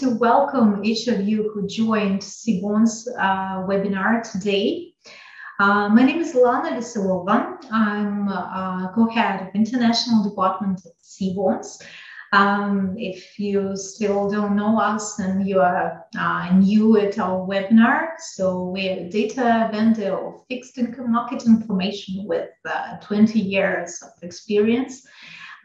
to welcome each of you who joined Cbonds' uh, webinar today. Uh, my name is Lana Veselova. I'm uh, co-head of International Department at Cbonds. Um, if you still don't know us and you are uh, new at our webinar, so we're a data vendor of fixed income market information with uh, 20 years of experience.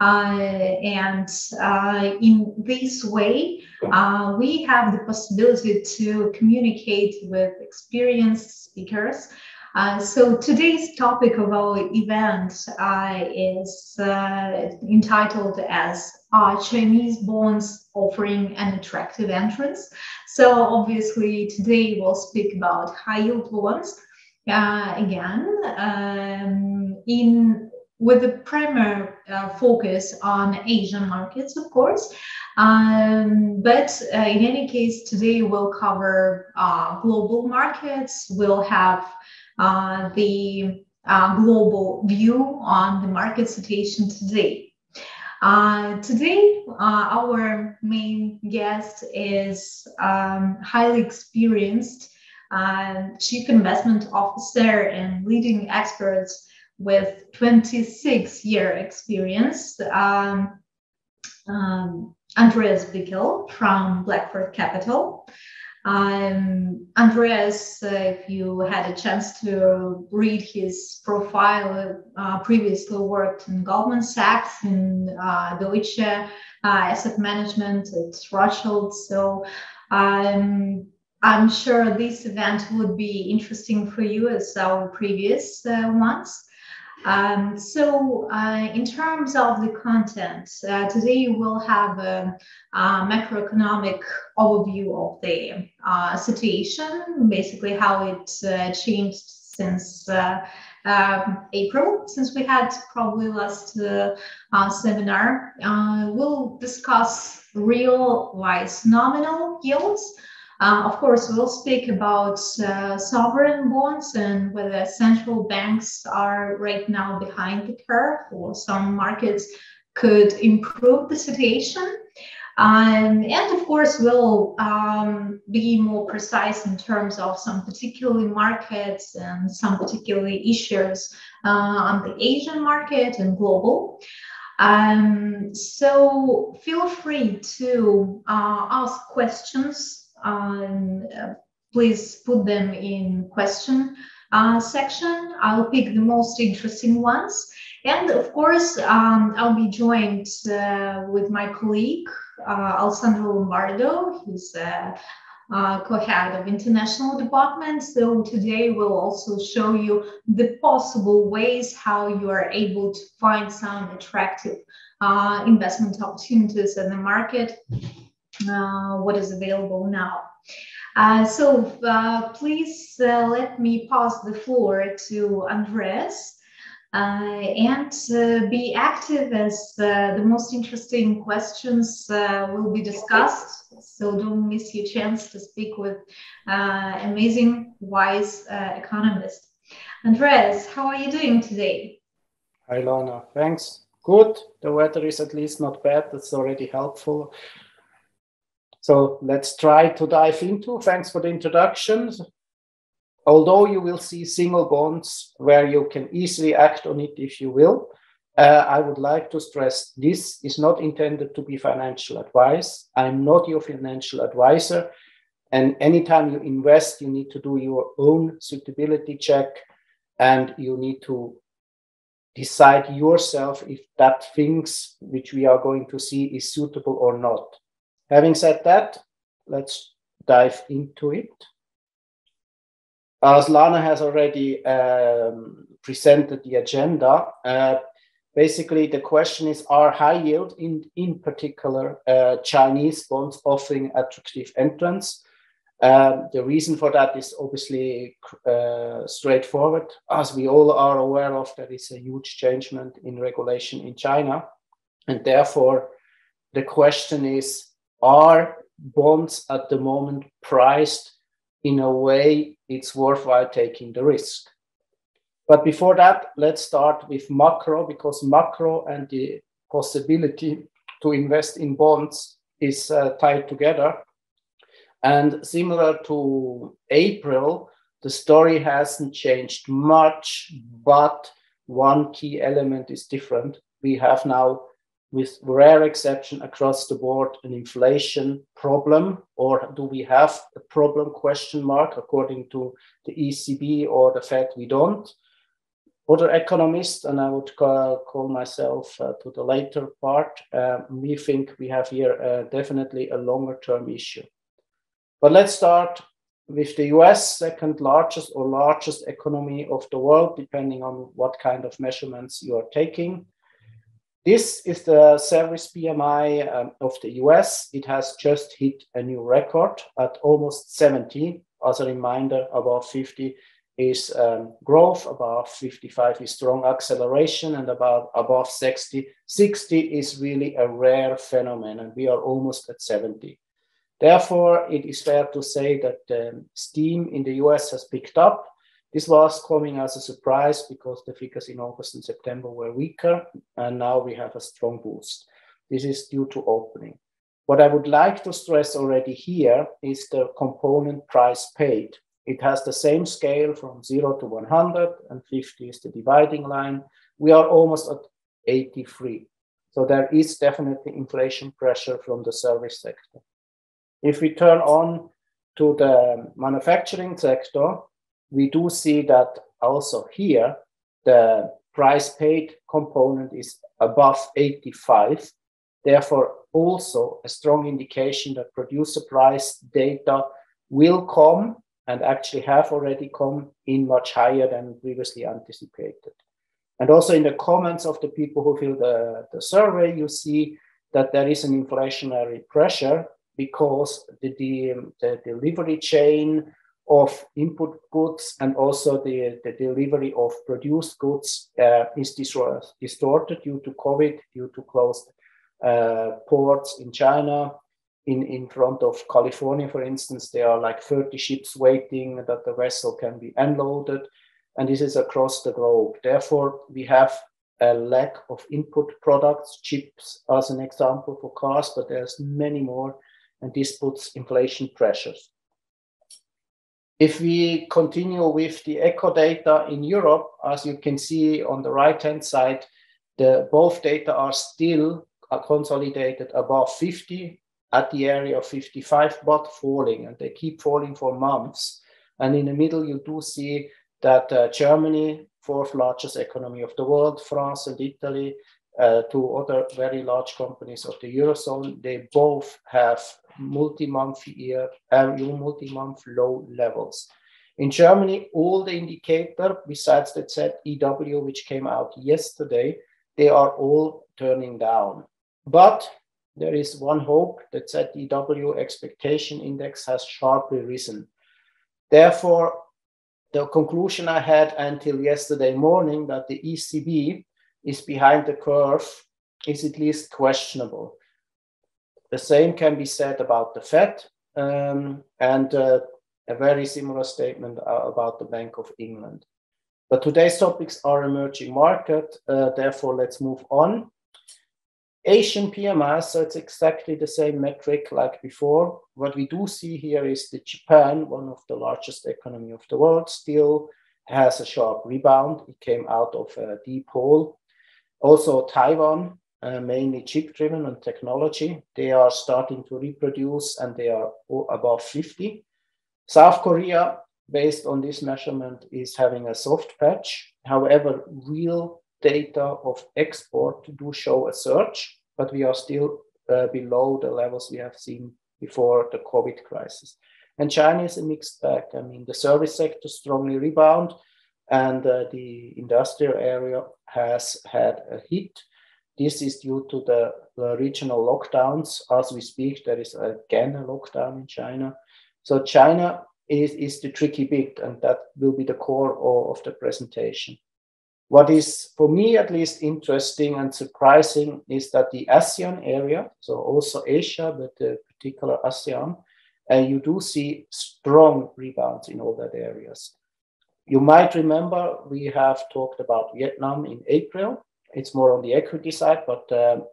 Uh, and uh, in this way, uh, we have the possibility to communicate with experienced speakers. Uh, so today's topic of our event uh, is uh, entitled as Are Chinese Bonds Offering an Attractive Entrance? So obviously today we'll speak about high yield bonds. again, um, in with the primary uh, focus on Asian markets, of course. Um, but uh, in any case, today we'll cover uh, global markets. We'll have uh, the uh, global view on the market situation today. Uh, today, our main guest is um, highly experienced chief investment officer and leading experts with 26 year experience. Um, um, Andreas Bickel from Blackfort Capital. Um, Andreas, uh, if you had a chance to read his profile, uh, previously worked in Goldman Sachs, in uh, Deutsche uh, Asset Management at Rothschild. So um, I'm sure this event would be interesting for you as our previous uh, ones. Um, so uh, in terms of the content, uh, today we'll have a, a, macroeconomic overview of the uh, situation, basically how it uh, changed since uh, um, April, since we had probably last uh, seminar. we'll discuss real wise nominal yields, uh, of course, we'll speak about uh, sovereign bonds and whether central banks are right now behind the curve or some markets could improve the situation. Um, and of course, we'll um, be more precise in terms of some particular markets and some particular issues uh, on the Asian market and global. Um, so feel free to uh, ask questions um, please put them in question uh, section. I'll pick the most interesting ones. And of course, um, I'll be joined uh, with my colleague, uh, Alessandro Lombardo. He's uh, uh, co-head of international department. So today we'll also show you the possible ways how you are able to find some attractive investment opportunities in the market what is available now. Uh, so uh, please uh, let me pass the floor to Andreas uh, and uh, be active as the most interesting questions will be discussed. So don't miss your chance to speak with amazing, wise economist. Andreas, how are you doing today? Hi, Lana. Thanks. Good. The weather is at least not bad. That's already helpful. So let's try to dive into. Thanks for the introduction. Although you will see single bonds where you can easily act on it if you will, uh, I would like to stress this is not intended to be financial advice. I'm not your financial advisor. And anytime you invest, you need to do your own suitability check and you need to decide yourself if that things which we are going to see is suitable or not. Having said that, let's dive into it. As Lana has already um, presented the agenda, uh, basically the question is, are high yield, in, in particular uh, Chinese bonds offering attractive entrance? Um, the reason for that is obviously uh, straightforward. As we all are aware of, there is a huge changement in regulation in China. And therefore, the question is are bonds at the moment priced in a way it's worthwhile taking the risk? But before that, let's start with macro because macro and the possibility to invest in bonds is uh, tied together. And similar to April, the story hasn't changed much, but one key element is different. We have now, with rare exception across the board, an inflation problem, or do we have a problem? Question mark. According to the ECB or the Fed, we don't. Other economists, and I would call, call myself uh, to the later part, uh, we think we have here uh, definitely a longer term issue. But let's start with the US, second largest or largest economy of the world, depending on what kind of measurements you are taking. This is the service PMI um, of the US. It has just hit a new record at almost 70. As a reminder, above 50 is um, growth, above 55 is strong acceleration, and about above 60, 60 is really a rare phenomenon, we are almost at 70. Therefore, it is fair to say that um, steam in the US has picked up. This was coming as a surprise because the figures in August and September were weaker, and now we have a strong boost. This is due to opening. What I would like to stress already here is the component price paid. It has the same scale from 0 to 100, and 50 is the dividing line. We are almost at 83. So there is definitely inflation pressure from the service sector. If we turn on to the manufacturing sector, we do see that also here the price paid component is above 85. Therefore, also a strong indication that producer price data will come and actually have already come in much higher than previously anticipated. And also in the comments of the people who fill the, the survey, you see that there is an inflationary pressure because the, the, the delivery chain of input goods and also the, the delivery of produced goods uh, is distorted due to COVID, due to closed uh, ports in China. In, in front of California, for instance, there are like 30 ships waiting that the vessel can be unloaded. And this is across the globe. Therefore, we have a lack of input products, chips as an example for cars, but there's many more and this puts inflation pressures. If we continue with the echo data in Europe, as you can see on the right-hand side, the both data are still consolidated above 50 at the area of 55, but falling, and they keep falling for months. And in the middle, you do see that uh, Germany, fourth largest economy of the world, France and Italy, uh, two other very large companies of the Eurozone, they both have multi-month year, uh, multi-month low levels. In Germany, all the indicator besides the ZEW, which came out yesterday, they are all turning down. But there is one hope that ZEW expectation index has sharply risen. Therefore, the conclusion I had until yesterday morning that the ECB is behind the curve is at least questionable. The same can be said about the Fed um, and uh, a very similar statement uh, about the Bank of England. But today's topics are emerging market, uh, therefore let's move on. Asian PMI, so it's exactly the same metric like before. What we do see here is that Japan, one of the largest economy of the world, still has a sharp rebound. It came out of a deep hole. Also Taiwan, uh, mainly chip driven and technology. They are starting to reproduce and they are above 50. South Korea, based on this measurement, is having a soft patch. However, real data of export do show a surge, but we are still uh, below the levels we have seen before the COVID crisis. And China is a mixed bag. I mean, the service sector strongly rebound, and uh, the industrial area has had a hit. This is due to the, the, regional lockdowns. As we speak, there is again a lockdown in China. So China is, is the tricky bit, and that will be the core of, the presentation. What is, for me at least, interesting and surprising is that the ASEAN area, so also Asia, but uh, particular ASEAN, uh, you do see strong rebounds in all that areas. You might remember we have talked about Vietnam in April, it's more on the equity side, but um,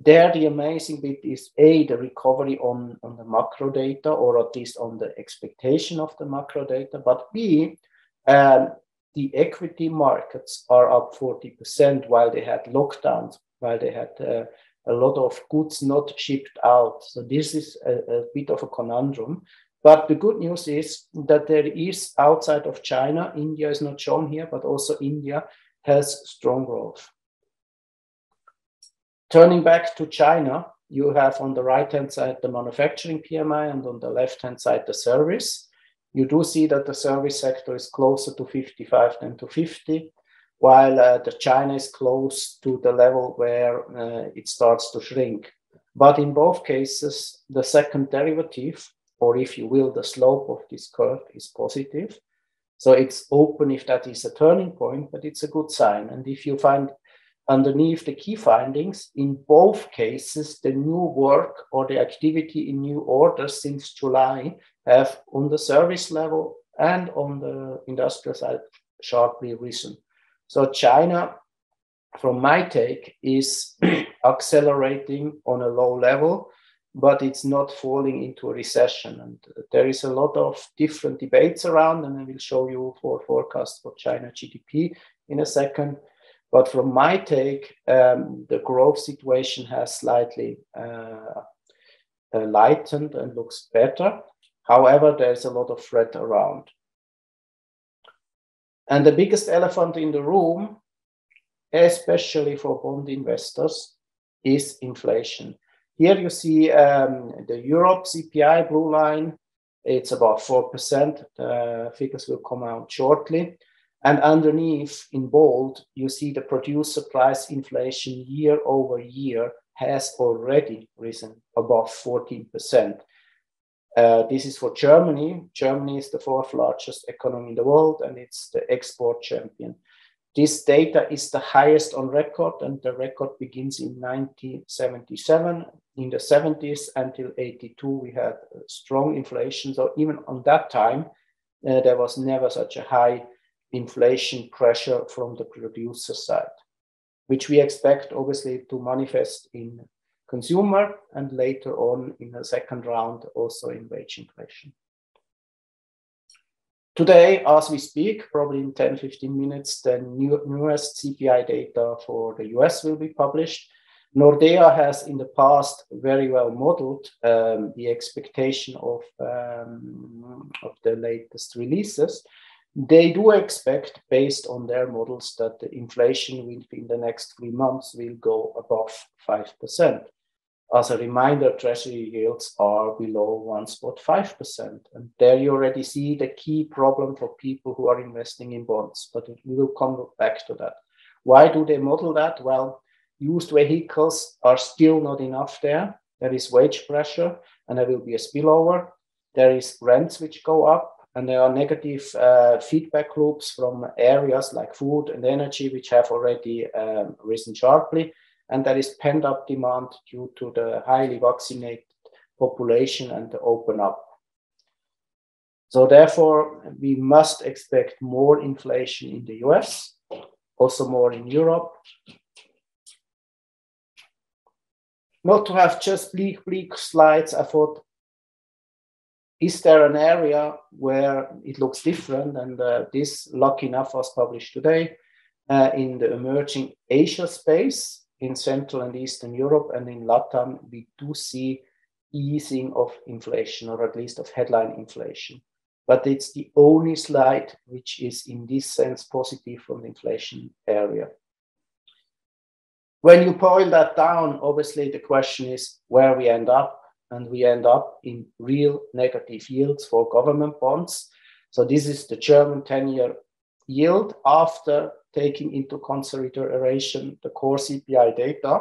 there the amazing bit is a the recovery on, on the macro data or at least on the expectation of the macro data but b um, the equity markets are up 40% while they had lockdowns while they had uh, a lot of goods not shipped out. So this is a, a bit of a conundrum but the good news is that there is outside of china india is not shown here but also india has strong growth Turning back to China, you have on the right hand side the manufacturing PMI and on the left hand side the service. You do see that the service sector is closer to 55 than to 50, while uh, the China is close to the level where uh, it starts to shrink. But in both cases, the second derivative, or if you will, the slope of this curve is positive. So it's open if that is a turning point, but it's a good sign. And if you find underneath the key findings, in both cases, the new work or the activity in new orders since July have on the service level and on the industrial side sharply risen. So China, from my take, is accelerating on a low level, but it's not falling into a recession. And there is a lot of different debates around, and I will show you four forecasts for China GDP in a second. But from my take, um, the growth situation has slightly uh, uh, lightened and looks better. However, there's a lot of threat around. And the biggest elephant in the room, especially for bond investors, is inflation. Here you see um, the Europe CPI blue line. It's about 4%. The figures will come out shortly. And underneath in bold, you see the producer price inflation year over year has already risen above 14%. Uh, this is for Germany. Germany is the fourth largest economy in the world and it's the export champion. This data is the highest on record, and the record begins in 1977. In the 70s until 82, we had strong inflation. So, even on that time, uh, there was never such a high inflation pressure from the producer side, which we expect obviously to manifest in consumer and later on in the second round also in wage inflation. Today, as we speak, probably in 10, 15 minutes, the new, newest CPI data for the US will be published. Nordea has in the past very well modeled um, the expectation of, um, of the latest releases. They do expect, based on their models, that the inflation in the next three months will go above 5%. As a reminder, treasury yields are below 1.5%. And there you already see the key problem for people who are investing in bonds, but we will come back to that. Why do they model that? Well, used vehicles are still not enough there. There is wage pressure and there will be a spillover. There is rents which go up and there are negative uh, feedback loops from areas like food and energy, which have already um, risen sharply. And there is pent up demand due to the highly vaccinated population and the open up. So, therefore, we must expect more inflation in the US, also more in Europe. Not to have just bleak, bleak slides, I thought is there an area where it looks different? And uh, this, lucky enough, was published today uh, in the emerging Asia space in Central and Eastern Europe and in Latam. We do see easing of inflation, or at least of headline inflation. But it's the only slide which is, in this sense, positive from the inflation area. When you boil that down, obviously the question is where we end up and we end up in real negative yields for government bonds. So this is the German 10-year yield after taking into consideration the core CPI data,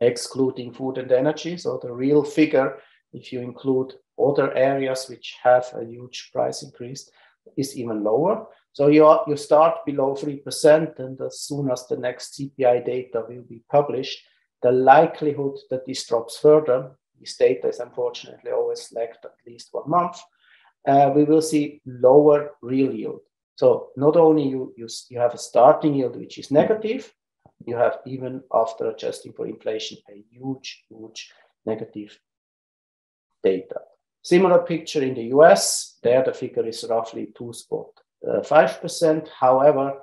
excluding food and energy. So the real figure, if you include other areas which have a huge price increase, is even lower. So you, are, you start below 3%, and as soon as the next CPI data will be published, the likelihood that this drops further this data is unfortunately always lagged at least one month, uh, we will see lower real yield. So not only you, you, you have a starting yield which is negative, you have even after adjusting for inflation a huge, huge negative data. Similar picture in the US. There the figure is roughly 2.5%. Uh, However,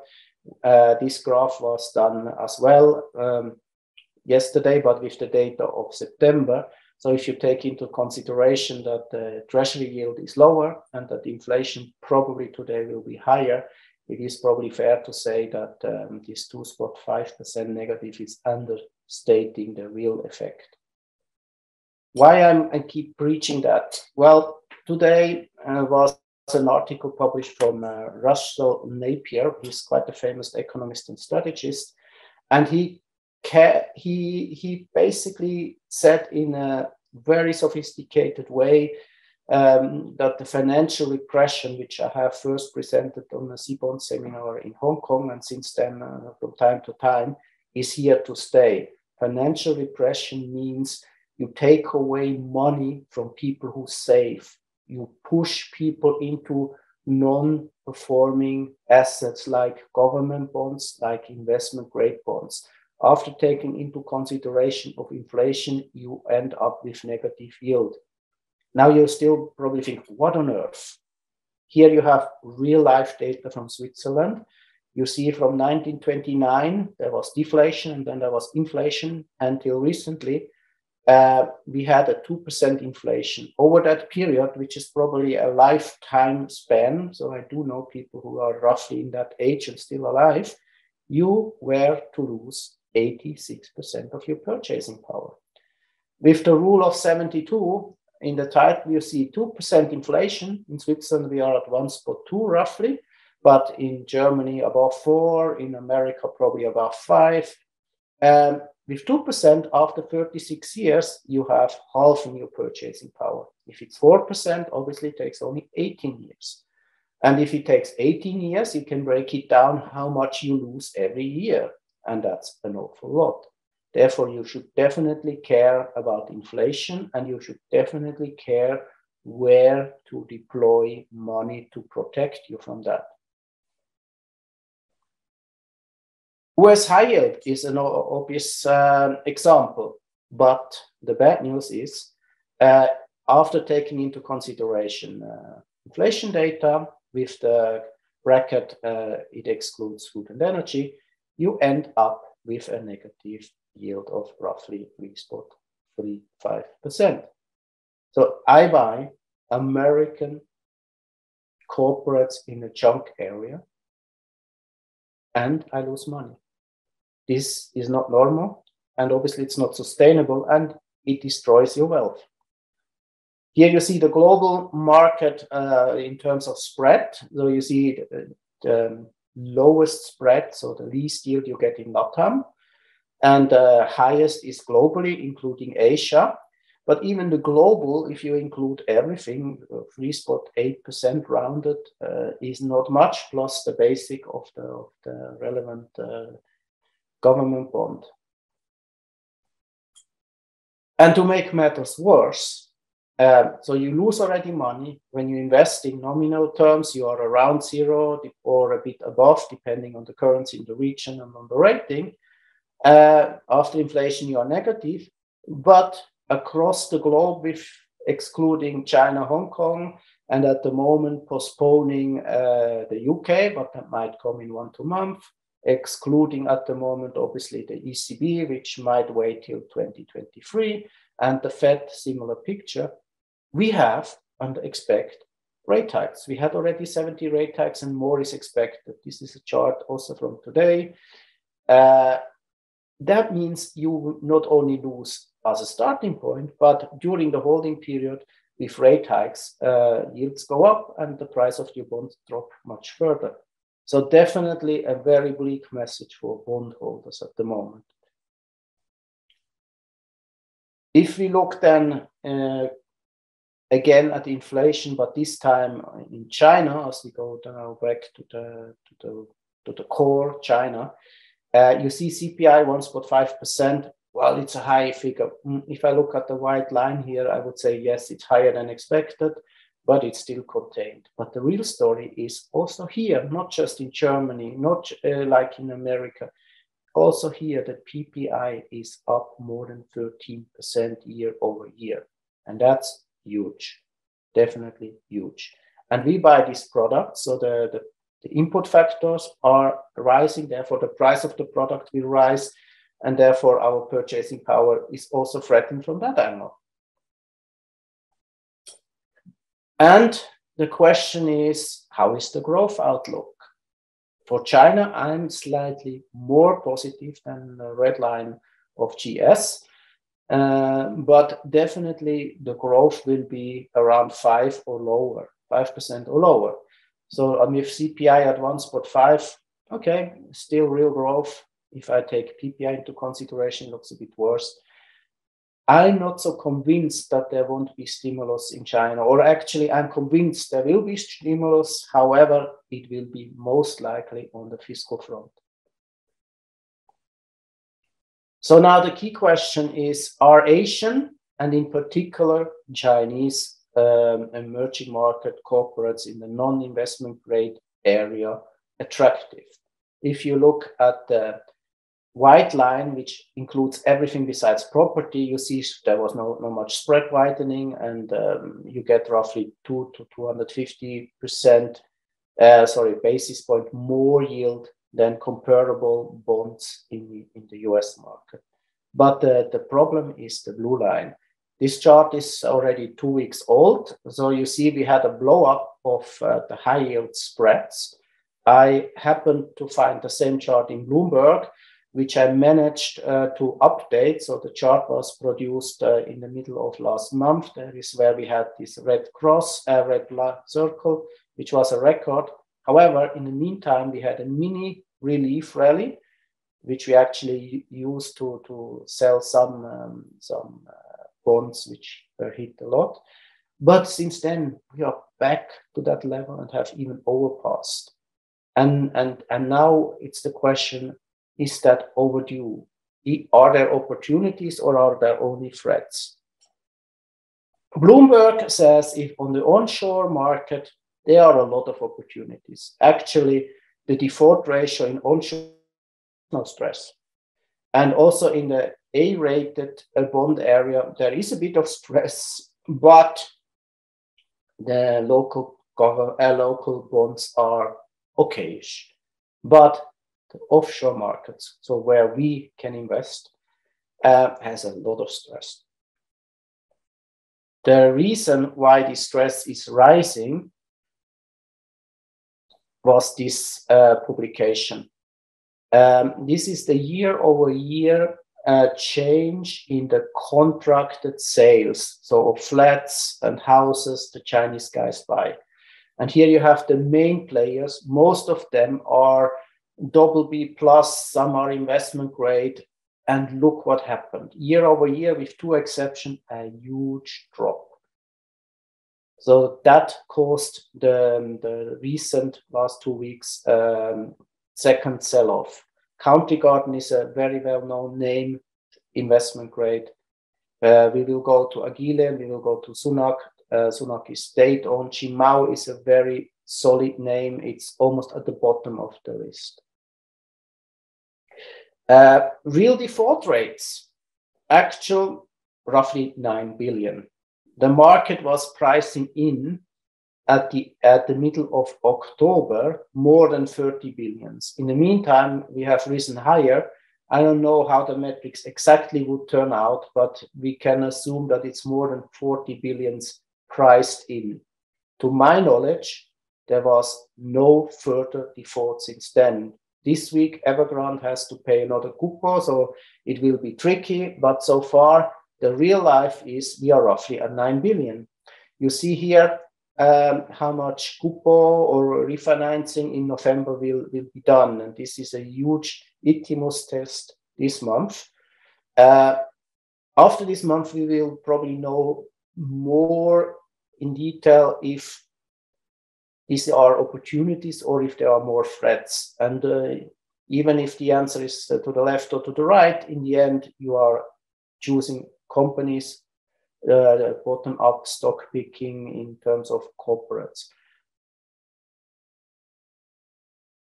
uh, this graph was done as well um, yesterday, but with the data of September. So if you take into consideration that the treasury yield is lower and that inflation probably today will be higher, it is probably fair to say that um, this 2.5% negative is understating the real effect. Why I'm, I keep preaching that? Well, today uh, was an article published from uh, Russell Napier. He's quite a famous economist and strategist, and he he he basically said in a very sophisticated way um, that the financial repression, which I have first presented on a C-bond seminar in Hong Kong, and since then uh, from time to time, is here to stay. Financial repression means you take away money from people who save. You push people into non-performing assets like government bonds, like investment grade bonds. After taking into consideration of inflation, you end up with negative yield. Now you still probably think, what on earth? Here you have real life data from Switzerland. You see from 1929, there was deflation and then there was inflation until recently. Uh, we had a 2% inflation over that period, which is probably a lifetime span. So I do know people who are roughly in that age and still alive. You were to lose 86% of your purchasing power. With the rule of 72, in the title, you see 2% inflation. In Switzerland, we are at 1.2 roughly, but in Germany, about 4, in America, probably about 5. Um, with 2% after 36 years, you have half in your purchasing power. If it's 4%, obviously it takes only 18 years. And if it takes 18 years, you can break it down how much you lose every year. And that's an awful lot. Therefore, you should definitely care about inflation and you should definitely care where to deploy money to protect you from that. US high yield is an obvious uh, example, but the bad news is uh, after taking into consideration uh, inflation data with the bracket, uh, it excludes food and energy, you end up with a negative yield of roughly 3.35%. So I buy American corporates in a junk area and I lose money. This is not normal and obviously it's not sustainable and it destroys your wealth. Here you see the global market uh, in terms of spread. So you see the, the lowest spread, so the least yield you get in LATAM and the highest is globally, including Asia. But even the global, if you include everything, 3.8% rounded uh, is not much, plus the basic of the, of the relevant uh, government bond. And to make matters worse, uh, so you lose already money when you invest in nominal terms. You are around zero or a bit above, depending on the currency in the region and on the rating. Uh, after inflation, you are negative, but across the globe, with excluding China, Hong Kong, and at the moment postponing uh, the UK, but that might come in one two month. excluding at the moment obviously the ECB, which might wait till 2023, and the Fed, similar picture. We have and expect rate hikes. We had already 70 rate hikes, and more is expected. This is a chart also from today. Uh, that means you not only lose as a starting point, but during the holding period with rate hikes, uh, yields go up and the price of your bonds drop much further. So definitely a very bleak message for bondholders at the moment. If we look then uh, again at inflation, but this time in China, as we go now back to the to the to the core China, uh, you see CPI 1.5%. Well, it's a high figure. Mm, if I look at the white line here, I would say yes, it's higher than expected, but it's still contained. But the real story is also here, not just in Germany, not uh, like in America. also here the PPI is up more than 13% year over year. And that's huge, definitely huge. And we buy these products, so the, the, the input factors are rising, therefore the price of the product will rise, and therefore our purchasing power is also threatened from that angle. And the question is, how is the growth outlook? For China, I'm slightly more positive than the red line of GS, uh, but definitely the growth will be around five or lower, 5% or lower. So um, if CPI at 1.5, okay, still real growth. If I take PPI into consideration, looks a bit worse. I'm not so convinced that there won't be stimulus in China, or actually, I'm convinced there will be stimulus. However, it will be most likely on the fiscal front. So now the key question is Are Asian and in particular Chinese um, emerging market corporates in the non investment grade area attractive? If you look at the white line, which includes everything besides property, you see there was no, no much spread widening, and um, you get roughly two to 250 percent, uh, sorry, basis point more yield than comparable bonds in the, in the US market. But the, the problem is the blue line. This chart is already two weeks old. So you see we had a blow up of uh, the high yield spreads. I happened to find the same chart in Bloomberg which I managed uh, to update. So the chart was produced uh, in the middle of last month. There is where we had this red cross, uh, red circle, which was a record. However, in the meantime, we had a mini relief rally, which we actually used to, to sell some, um, some uh, bonds which were hit a lot. But since then, we are back to that level and have even overpassed. And, and, and now it's the question is that overdue? Are there opportunities or are there only threats? Bloomberg says if on the onshore market, there are a lot of opportunities. Actually, the default ratio in onshore no stress. And also in the A rated bond area, there is a bit of stress, but the local, uh, local bonds are okayish. But the offshore markets, so where we can invest, uh, has a lot of stress. The reason why the stress is rising was this uh, publication. Um, this is the year over year uh, change in the contracted sales, so of flats and houses the Chinese guys buy. And here you have the main players. Most of them are double B plus, some are investment grade. And look what happened. Year over year, with two exceptions, a huge drop. So that caused the, the recent last two weeks um, second sell-off. Country Garden is a very well-known name, investment grade. Uh, we will go to Agile, we will go to Sunac. Uh, Sunac is state-owned. Shimao is a very solid name. It's almost at the bottom of the list. Uh, real default rates, actual roughly 9 billion. The market was pricing in at the at the middle of October more than 30 billions. In the meantime, we have risen higher. I don't know how the metrics exactly would turn out, but we can assume that it's more than 40 billions priced in. To my knowledge, there was no further default since then. This week, Evergrande has to pay another coupon, so it will be tricky. But so far, the real life is we are roughly at 9 billion. You see here um, how much coupon or refinancing in November will, will be done. And this is a huge litmus test this month. Uh, after this month, we will probably know more in detail if these are opportunities or if there are more threats. And uh, even if the answer is uh, to the left or to the right, in the end, you are choosing companies, uh, bottom up stock picking in terms of corporates.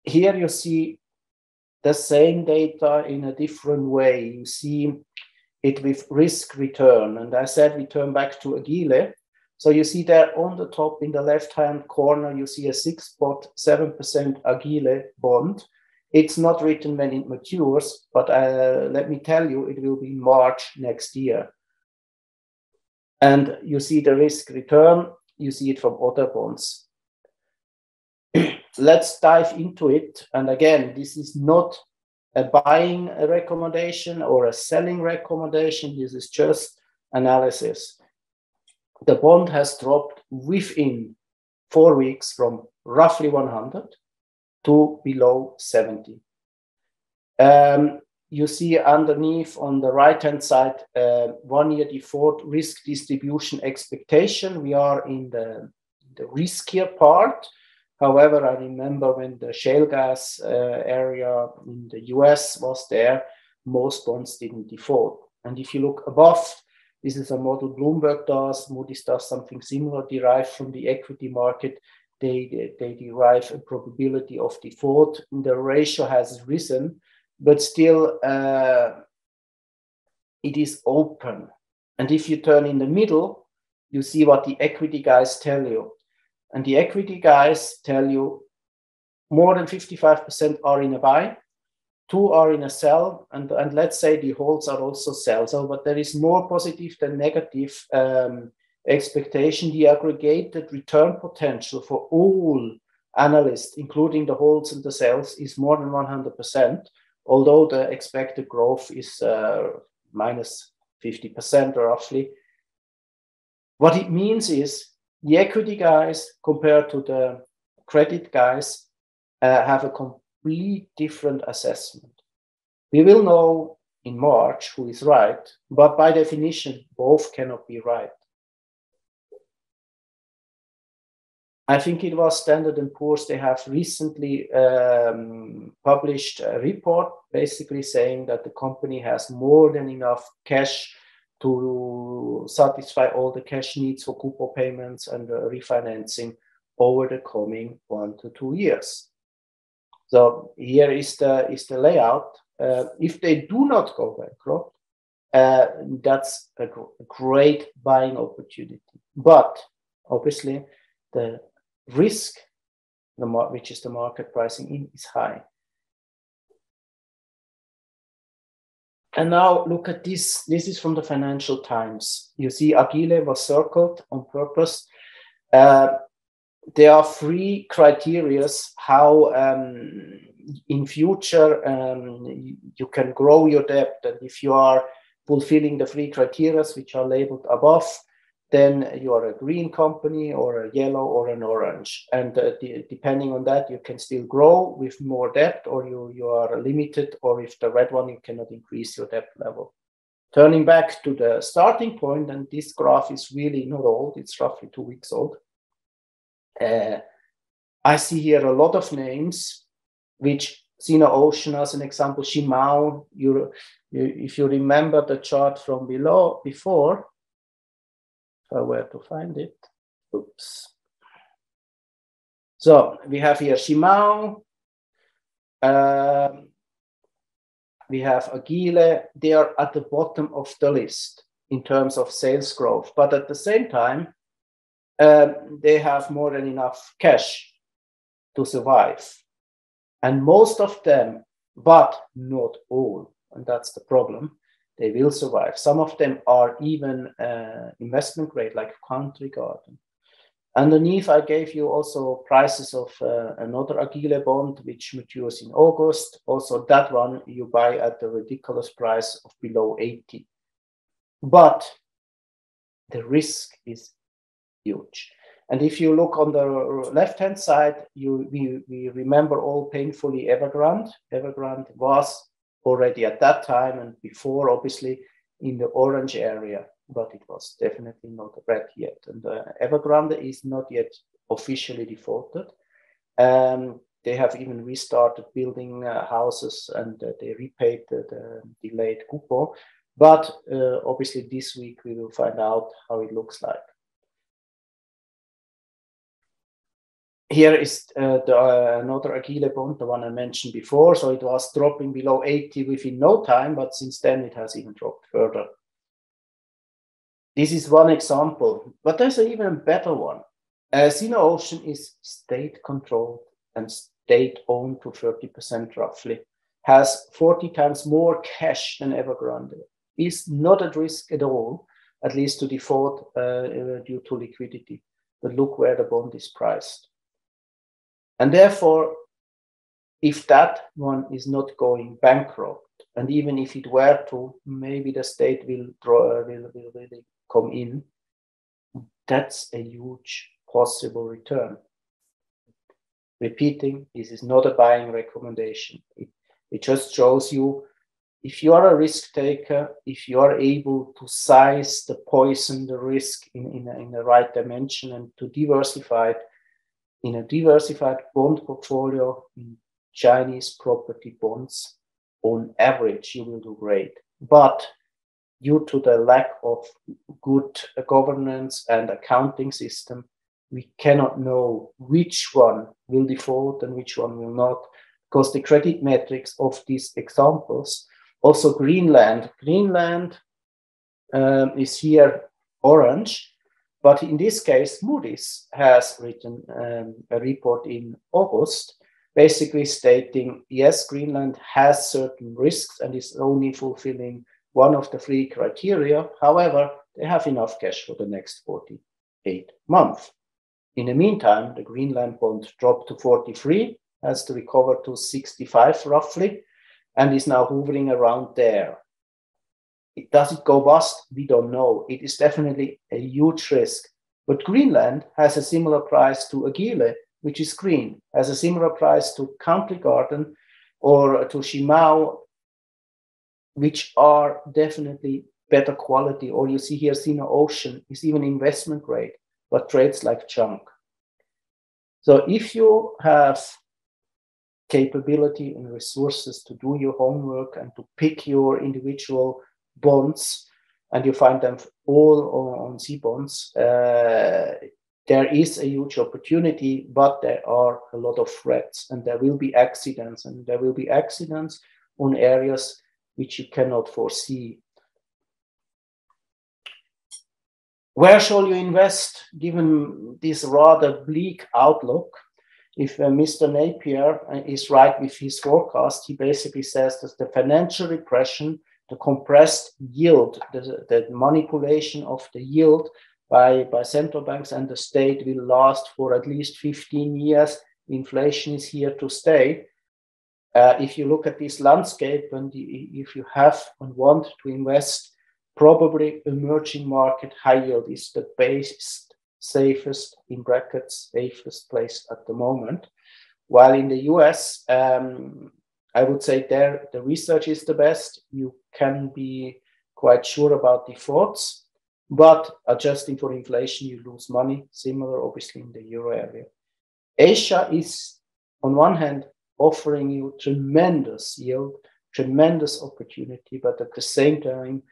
Here you see the same data in a different way. You see it with risk return. And I said we turn back to Agile. So you see there on the top in the left-hand corner, you see a 6.7% Agile bond. It's not written when it matures, but uh, let me tell you, it will be March next year. And you see the risk return, you see it from other bonds. Let's dive into it. And again, this is not a buying recommendation or a selling recommendation. This is just analysis. The bond has dropped within four weeks from roughly 100 to below 70. Um, you see underneath on the right hand side uh, one year default risk distribution expectation. We are in the, the riskier part. However, I remember when the shale gas uh, area in the US was there, most bonds didn't default. And if you look above, this is a model Bloomberg does, Moody's does something similar, derived from the equity market. They, they, derive a probability of default. The ratio has risen, but still uh, it is open. And if you turn in the middle, you see what the equity guys tell you. And the equity guys tell you more than 55% are in a buy, two are in a sell, and, and let's say the holds are also sells. So, but there is more positive than negative um, expectation. The aggregated return potential for all analysts, including the holds and the sells, is more than 100%, although the expected growth is uh, minus 50% roughly. What it means is the equity guys compared to the credit guys uh, have a complete different assessment. We will know in March who is right, but by definition, both cannot be right. I think it was Standard & Poor's, they have recently um, published a report basically saying that the company has more than enough cash to satisfy all the cash needs for coupon payments and uh, refinancing over the coming one to two years. So here is the is the layout. Uh, if they do not go bankrupt, uh, that's a, gr- a, great buying opportunity. But obviously, the risk, the mar- which is the market pricing in, is high. And now look at this. This is from the Financial Times. You see, Agile was circled on purpose. Uh, there are three criterias how um, in future um, you can grow your debt. And if you are fulfilling the three criterias which are labeled above, then you are a green company or a yellow or an orange. And uh, depending on that, you can still grow with more debt or you, you are limited, or if the red one, you cannot increase your debt level. Turning back to the starting point, and this graph is really not old, it's roughly two weeks old. Uh, I see here a lot of names, which Sino Ocean as an example, Shimao, you, you, if you remember the chart from below before, uh, where to find it. Oops. So we have here Shimao. Um, we have Agile. They are at the bottom of the list in terms of sales growth, but at the same time, um, they have more than enough cash to survive. And most of them, but not all, and that's the problem, they will survive. Some of them are even uh, investment grade, like Country Garden. Underneath, I gave you also prices of uh, another Agile bond, which matures in August. Also, that one you buy at the ridiculous price of below 80. But the risk is huge. And if you look on the left-hand side, you we, we remember all painfully Evergrande. Evergrande was already at that time and before, obviously, in the orange area, but it was definitely not red yet. And uh, Evergrande is not yet officially defaulted. Um, they have even restarted building uh, houses and uh, they repaid the, the, delayed coupon. But uh, obviously, this week we will find out how it looks like. Here is uh, the, uh, another Agile bond, the one I mentioned before. So it was dropping below 80 within no time, but since then it has even dropped further. This is one example, but there's an even better one. Sino Ocean is state controlled and state owned to 30% roughly, has 40 times more cash than Evergrande, is not at risk at all, at least to default uh, due to liquidity. But look where the bond is priced. And therefore, if that one is not going bankrupt, and even if it were to, maybe the state will draw, will, will really come in. That's a huge possible return. Repeating, this is not a buying recommendation. It, it just shows you if you are a risk taker, if you are able to size the poison, the risk in, in, a, in the right dimension and to diversify it, in a diversified bond portfolio in Chinese property bonds, on average, you will do great. But due to the lack of good governance and accounting system, we cannot know which one will default and which one will not, because the credit metrics of these examples, also Greenland, Greenland um, is here orange, but in this case, Moody's has written um, a report in August, basically stating yes, Greenland has certain risks and is only fulfilling one of the three criteria. However, they have enough cash for the next 48 months. In the meantime, the Greenland bond dropped to 43, has to recover to 65 roughly, and is now hovering around there. Does it go bust? We don't know. It is definitely a huge risk. But Greenland has a similar price to Agile, which is green, has a similar price to Country Garden or to Shimao, which are definitely better quality. Or you see here, Sino Ocean is even investment grade, but trades like junk. So if you have capability and resources to do your homework and to pick your individual bonds and you find them all on, Cbonds, uh, there is a huge opportunity, but there are a lot of threats and there will be accidents and there will be accidents on areas which you cannot foresee. Where shall you invest given this rather bleak outlook? if uh, Mr. Napier uh, is right with his forecast, he basically says that the financial repression, the compressed yield, the, the manipulation of the yield by, by central banks and the state will last for at least 15 years. Inflation is here to stay. Uh, if you look at this landscape and if you have and want to invest, probably emerging market high yield is the base safest, in brackets, safest place at the moment. While in the US, um, I would say there the research is the best. You can be quite sure about defaults, but adjusting for inflation, you lose money. Similar, obviously, in the euro area. Asia is, on one hand, offering you tremendous yield, tremendous opportunity, but at the same time,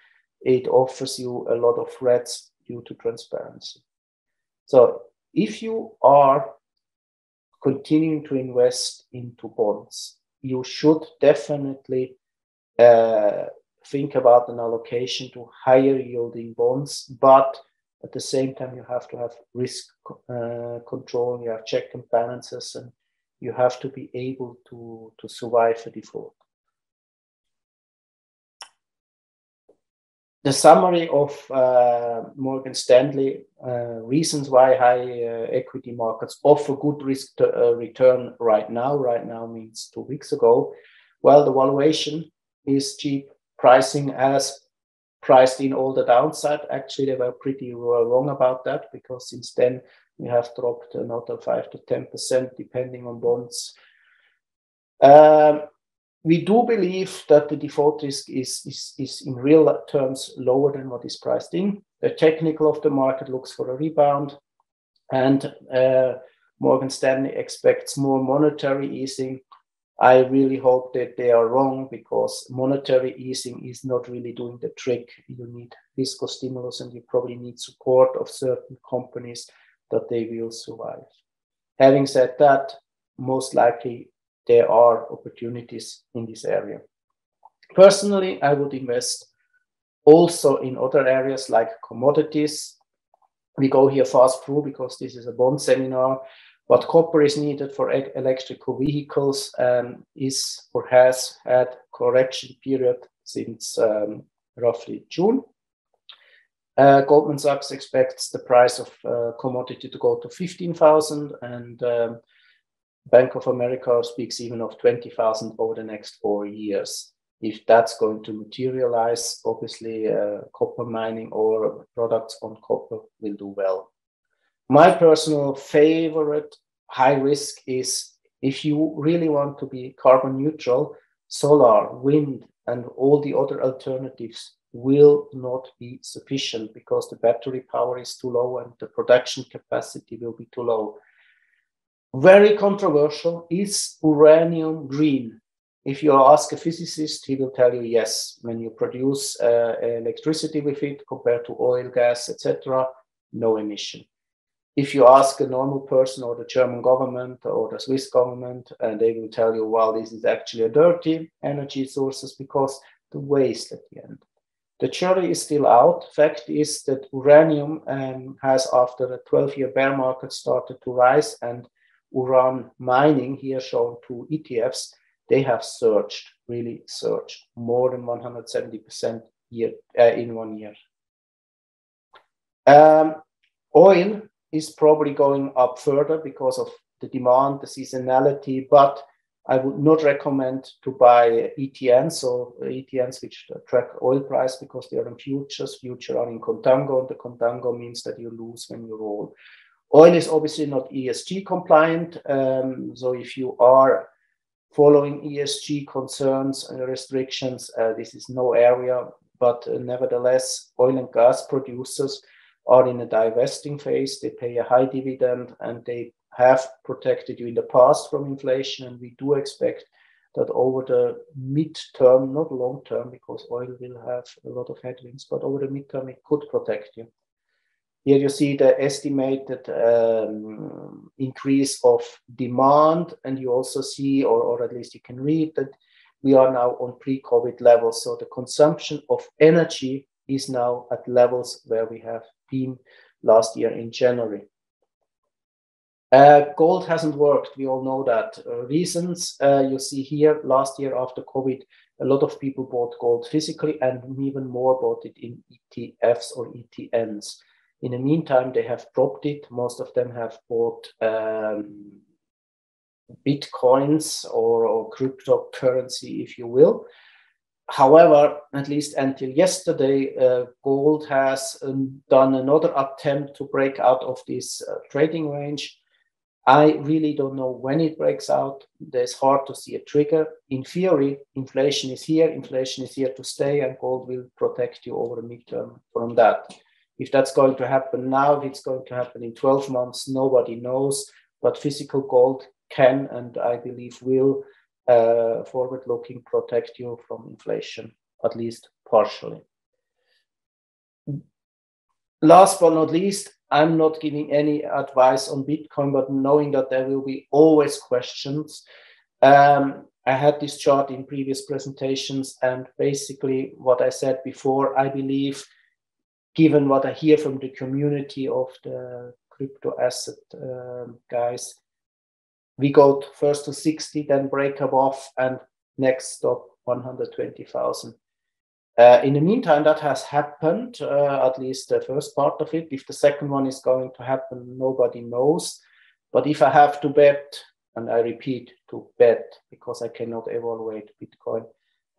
it offers you a lot of threats due to transparency. So if you are continuing to invest into bonds, you should definitely uh, think about an allocation to higher yielding bonds, but at the same time, you have to have risk uh, control, you have check and balances, and you have to be able to, to survive a default. The summary of uh, Morgan Stanley uh, reasons why high uh, equity markets offer good risk to, uh, return right now. Right now means two weeks ago. Well, the valuation is cheap. Pricing as priced in all the downside. Actually, they were pretty wrong about that because since then we have dropped another five to ten percent depending on bonds. Um, we do believe that the default risk is, is, is in real terms lower than what is priced in. The technical of the market looks for a rebound, and uh, Morgan Stanley expects more monetary easing. I really hope that they are wrong because monetary easing is not really doing the trick. You need fiscal stimulus and you probably need support of certain companies that they will survive. Having said that, most likely there are opportunities in this area. Personally, I would invest also in other areas like commodities. We go here fast through because this is a bond seminar, but copper is needed for e electrical vehicles and is or has had correction period since um, roughly June. Uh, Goldman Sachs expects the price of uh, commodity to go to 15,000 and um, Bank of America speaks even of 20,000 over the next four years. If that's going to materialize, obviously uh, copper mining or products on copper will do well. My personal favorite high risk is if you really want to be carbon neutral, solar, wind, and all the other alternatives will not be sufficient because the battery power is too low and the production capacity will be too low. Very controversial is uranium green? If you ask a physicist, he will tell you yes. When you produce uh, electricity with it compared to oil, gas, etc., no emission. If you ask a normal person or the German government or the Swiss government, and they will tell you, well, this is actually a dirty energy sources because the waste at the end. The jury is still out. Fact is that uranium um, has, after a 12 year bear market, started to rise, and uran mining, here shown two ETFs, they have surged, really surged more than 170% year, uh, in one year. Um, oil is probably going up further because of the demand, the seasonality, but I would not recommend to buy ETNs, so ETNs which track oil price because they are in futures. Futures are in contango, and the contango means that you lose when you roll. Oil is obviously not ESG compliant, um, so if you are following ESG concerns and restrictions, uh, this is no area. But uh, nevertheless, oil and gas producers are in a divesting phase. They pay a high dividend and they have protected you in the past from inflation, and we do expect that over the mid-term, not long term, because oil will have a lot of headwinds, but over the mid-term, it could protect you. Here you see the estimated um, increase of demand, and you also see, or, or at least you can read that we are now on pre-COVID levels. So the consumption of energy is now at levels where we have been last year in January. Uh, gold hasn't worked. We all know that. Uh, reasons uh, you see here last year after COVID, a lot of people bought gold physically and even more bought it in ETFs or ETNs. In the meantime, they have dropped it. Most of them have bought um, bitcoins or, or cryptocurrency, if you will. However, at least until yesterday, uh, gold has um, done another attempt to break out of this uh, trading range I really don't know when it breaks out. It's hard to see a trigger. In theory, inflation is here, inflation is here to stay, and gold will protect you over the midterm from that. If that's going to happen now, if it's going to happen in 12 months, nobody knows. But physical gold can and I believe will uh, forward looking protect you from inflation, at least partially. Last but not least, I'm not giving any advice on Bitcoin, but knowing that there will be always questions. Um, I had this chart in previous presentations, and basically, what I said before, I believe, given what I hear from the community of the crypto asset um, guys, we go first to 60, then break above, and next stop 120,000. Uh, in the meantime, that has happened, uh, at least the first part of it. If the second one is going to happen, nobody knows. But if I have to bet, and I repeat, to bet, because I cannot evaluate Bitcoin,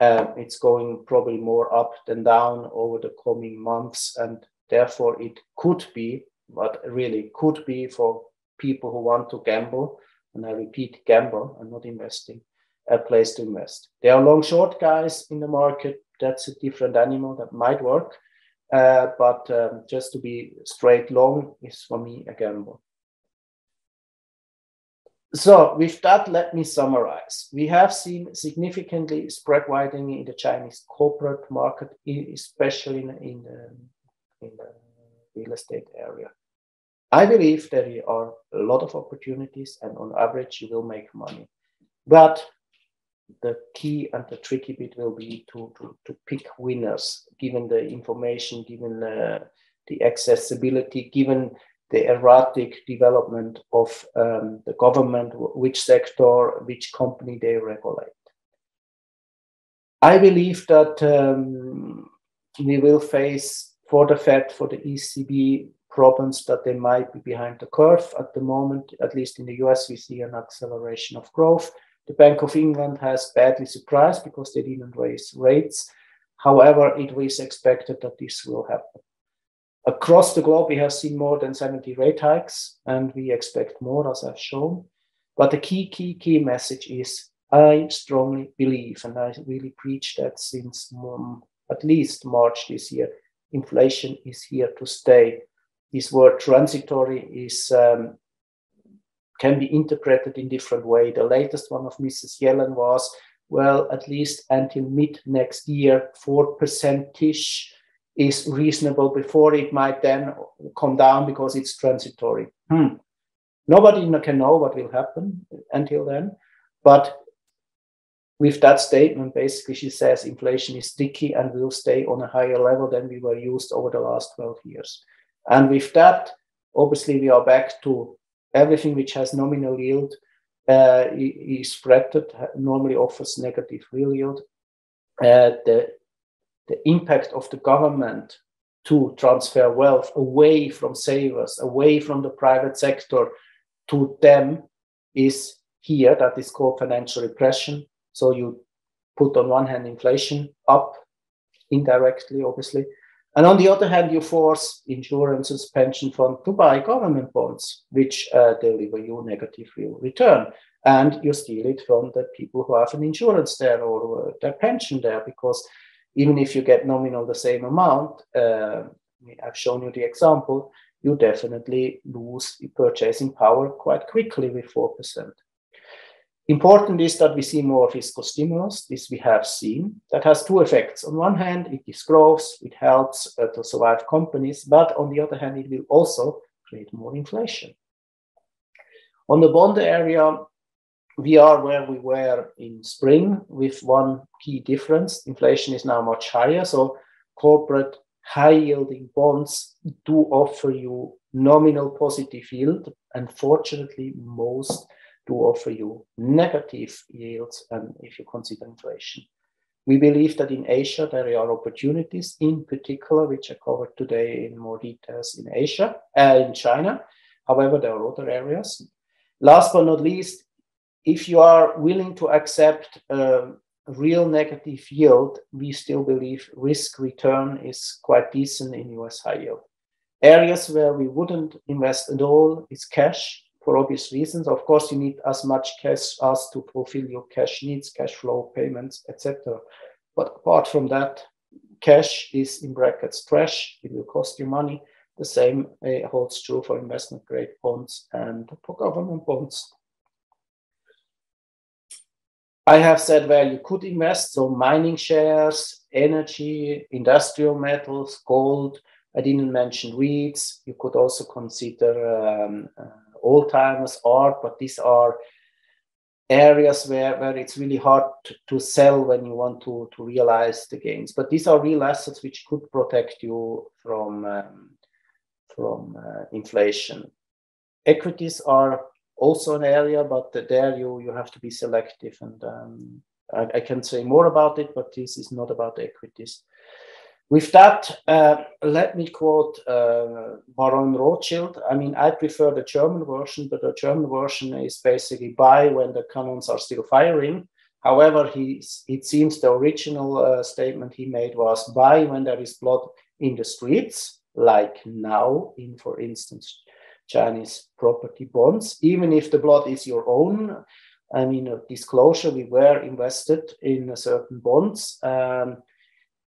it's going probably more up than down over the coming months. And therefore, it could be, but really could be for people who want to gamble. And I repeat, gamble and not investing, a place to invest. There are long short guys in the market that's a different animal that might work. Uh, but um, just to be straight long is for me a gamble. So with that, let me summarize. We have seen significantly spread widening in the Chinese corporate market, especially in, in, the, in the real estate area. I believe there are a lot of opportunities, and on average, you will make money. But the key and the tricky bit will be to, to, to pick winners, given the information, given uh, the accessibility, given the erratic development of um, the government, which sector, which company they regulate. I believe that um, we will face for the Fed, for the ECB, problems that they might be behind the curve at the moment. At least in the US, we see an acceleration of growth. The Bank of England has badly surprised because they didn't raise rates. However, it was expected that this will happen. Across the globe, we have seen more than 70 rate hikes, and we expect more, as I've shown. But the key, key, key message is I strongly believe, and I really preach that since um, at least March this year, inflation is here to stay. This word transitory is um, can be interpreted in different way. The latest one of Mrs. Yellen was, well, at least until mid next year, four percentage is reasonable before it might then come down because it's transitory. Hmm. Nobody can know what will happen until then. But with that statement, basically, she says inflation is sticky and will stay on a higher level than we were used over the last 12 years. And with that, obviously, we are back to everything which has nominal yield uh, is threatened, normally offers negative real yield. Uh, the the impact of the government to transfer wealth away from savers, away from the private sector to them is here. That is called financial repression. So you put on one hand inflation up indirectly, obviously. And on the other hand, you force insurances, pension fund to buy government bonds, which uh, deliver you negative real return. And you steal it from the people who have an insurance there or uh, their pension there because even if you get nominal the same amount, uh, I've shown you the example, you definitely lose purchasing power quite quickly with 4%. Important is that we see more fiscal stimulus. This we have seen. That has two effects. On one hand, it is growth, it helps uh, to survive companies, but on the other hand, it will also create more inflation. On the bond area, we are where we were in spring with one key difference. Inflation is now much higher. So corporate high yielding bonds do offer you nominal positive yield. Unfortunately, most do offer you negative yields and if you consider inflation. We believe that in Asia there are opportunities, in particular, which are covered today in more details in Asia, uh, in China. However, there are other areas. Last but not least, if you are willing to accept a real negative yield, we still believe risk return is quite decent in US high yield. Areas where we wouldn't invest at all is cash for obvious reasons. Of course, you need as much cash as to fulfill your cash needs, cash flow, payments, etc. But apart from that, cash is in brackets trash. It will cost you money. The same uh, holds true for investment grade bonds and for government bonds. I have said where you could invest, so mining shares, energy, industrial metals, gold. I didn't mention REITs. You could also consider um, uh, old timers, art, but these are areas where, where it's really hard to, to, sell when you want to, to realize the gains. But these are real assets which could protect you from, um, from uh, inflation. Equities are also an area, but there you you have to be selective. And um, I, I, can say more about it, but this is not about equities. With that, uh, let me quote uh, Baron Rothschild. I mean, I prefer the German version, but the German version is basically buy when the cannons are still firing. However, he, it seems the original uh, statement he made was buy when there is blood in the streets, like now in, for instance, Chinese property bonds, even if the blood is your own. I mean, a disclosure, we were invested in certain bonds. Um,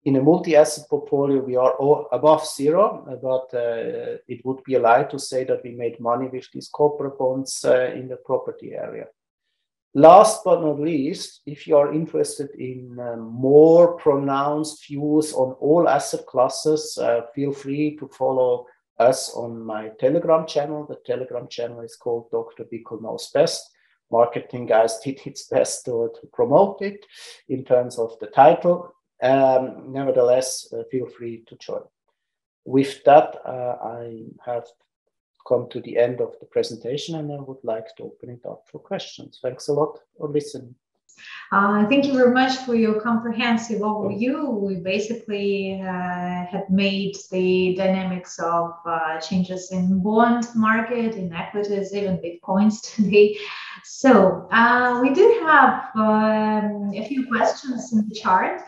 in a multi-asset portfolio, we are above zero, but uh, it would be a lie to say that we made money with these corporate bonds uh, in the property area. Last but not least, if you are interested in uh, more pronounced views on all asset classes, uh, feel free to follow us on my Telegram channel. The Telegram channel is called Dr. Bickel Knows Best. Marketing guys did its best to, to promote it in terms of the title. Um, nevertheless, uh, feel free to join. With that, uh, I have come to the end of the presentation and I would like to open it up for questions. Thanks a lot for listening. Uh, thank you very much for your comprehensive overview. We basically uh, have made the dynamics of uh, changes in bond market, in equities, even bitcoins today. So uh, we do have um, a few questions in the chart.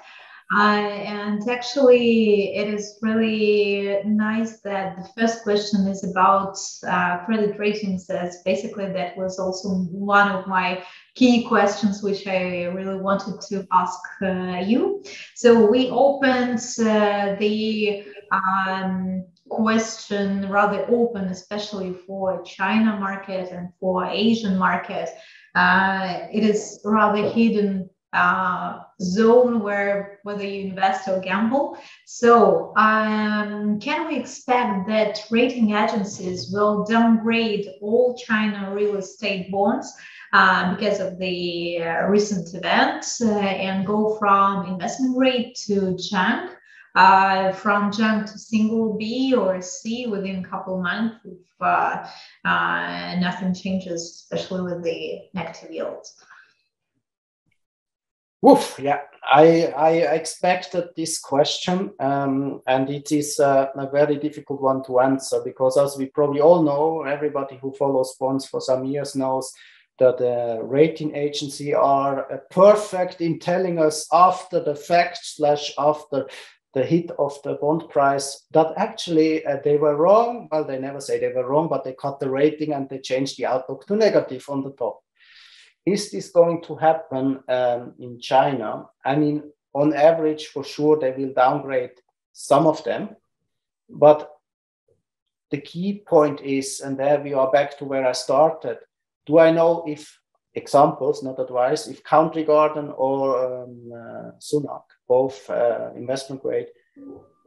Uh, and actually, it is really nice that the first question is about uh, credit ratings, as basically that was also one of my key questions which I really wanted to ask uh, you. So we opened uh, the um, question rather open, especially for China market and for Asian market. Uh, it is rather hidden uh, zone where whether you invest or gamble. So, um, can we expect that rating agencies will downgrade all China real estate bonds uh, because of the uh, recent events uh, and go from investment grade to junk? Uh, from junk to single B or C within a couple months if nothing changes, especially with the negative yields. Woof, yeah, I, I expected this question, um, and it is uh, a very difficult one to answer because, as we probably all know, everybody who follows bonds for some years knows that the rating agency are perfect in telling us after the fact slash after the hit of the bond price that actually uh, they were wrong. Well, they never say they were wrong, but they cut the rating and they changed the outlook to negative on the top. Is this going to happen um, in China? I mean, on average, for sure, they will downgrade some of them. But the key point is, and there we are back to where I started. Do I know if examples, not advice, if Country Garden or um, uh, Sunac, both uh, investment grade,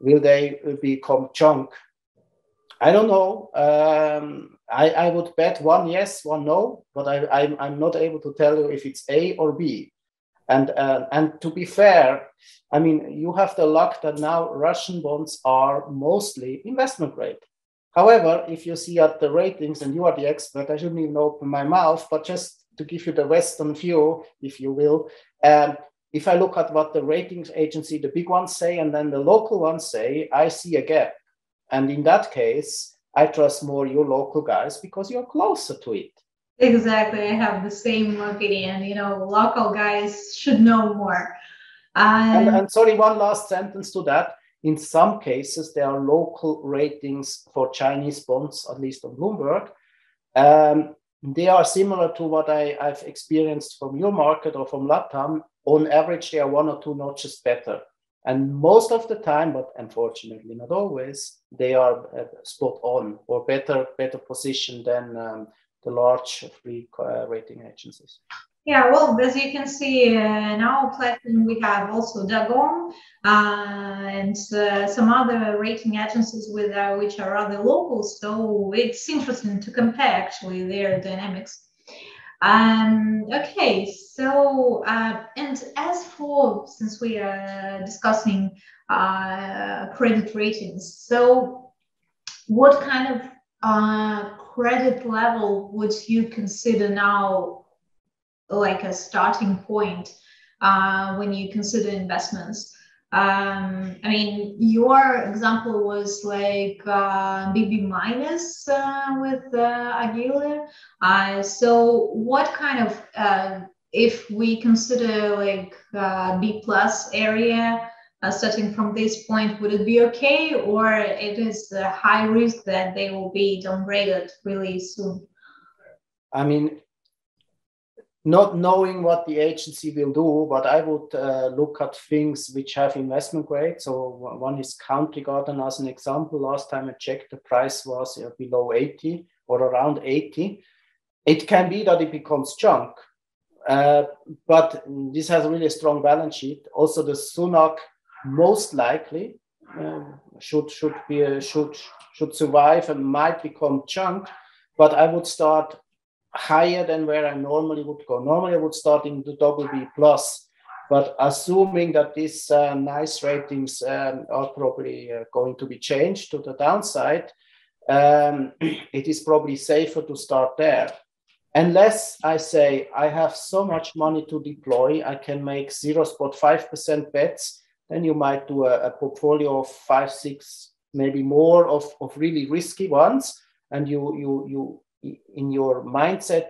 will they become junk I don't know. Um, I, I would bet one yes, one no, but I, I'm, I'm not able to tell you if it's A or B. And, uh, and to be fair, I mean, you have the luck that now Russian bonds are mostly investment grade. However, if you see at the ratings, and you are the expert, I shouldn't even open my mouth, but just to give you the Western view, if you will, um, if I look at what the ratings agency, the big ones say, and then the local ones say, I see a gap. And in that case, I trust more your local guys because you're closer to it. Exactly. I have the same opinion. You know, local guys should know more. Um, and, and sorry, one last sentence to that. In some cases, there are local ratings for Chinese bonds, at least on Bloomberg. Um, they are similar to what I, have experienced from your market or from LATAM. On average, they are one or two notches better. And most of the time, but unfortunately not always, they are uh, spot on or better better positioned than um, the large free uh, rating agencies. Yeah, well, as you can see uh, in our platform, we have also Dagong uh, and uh, some other rating agencies with uh, which are rather local. So it's interesting to compare actually their dynamics. Um, okay, so uh, and as for since we are discussing uh, credit ratings, so what kind of credit level would you consider now like a starting point uh, when you consider investments? um, I mean, your example was like uh, BB minus uh, with uh. Uh, so, what kind of, uh, if we consider like uh, B plus area, starting from this point, would it be okay, or it is a high risk that they will be downgraded really soon? I mean, not knowing what the agency will do, but I would uh, look at things which have investment grade. So one is Country Garden as an example. Last time I checked, the price was uh, below 80 or around 80. It can be that it becomes junk, uh, but this has a really a strong balance sheet. Also, the Sunac most likely um, should should be a, should should survive and might become junk. But I would start higher than where I normally would go. Normally, I would start in the double B plus, but assuming that these uh, nice ratings um, are probably uh, going to be changed to the downside, um, it is probably safer to start there. Unless I say I have so much money to deploy, I can make 0.5% bets, then you might do a, a portfolio of five, six, maybe more of, of really risky ones. And you, you, you in your mindset,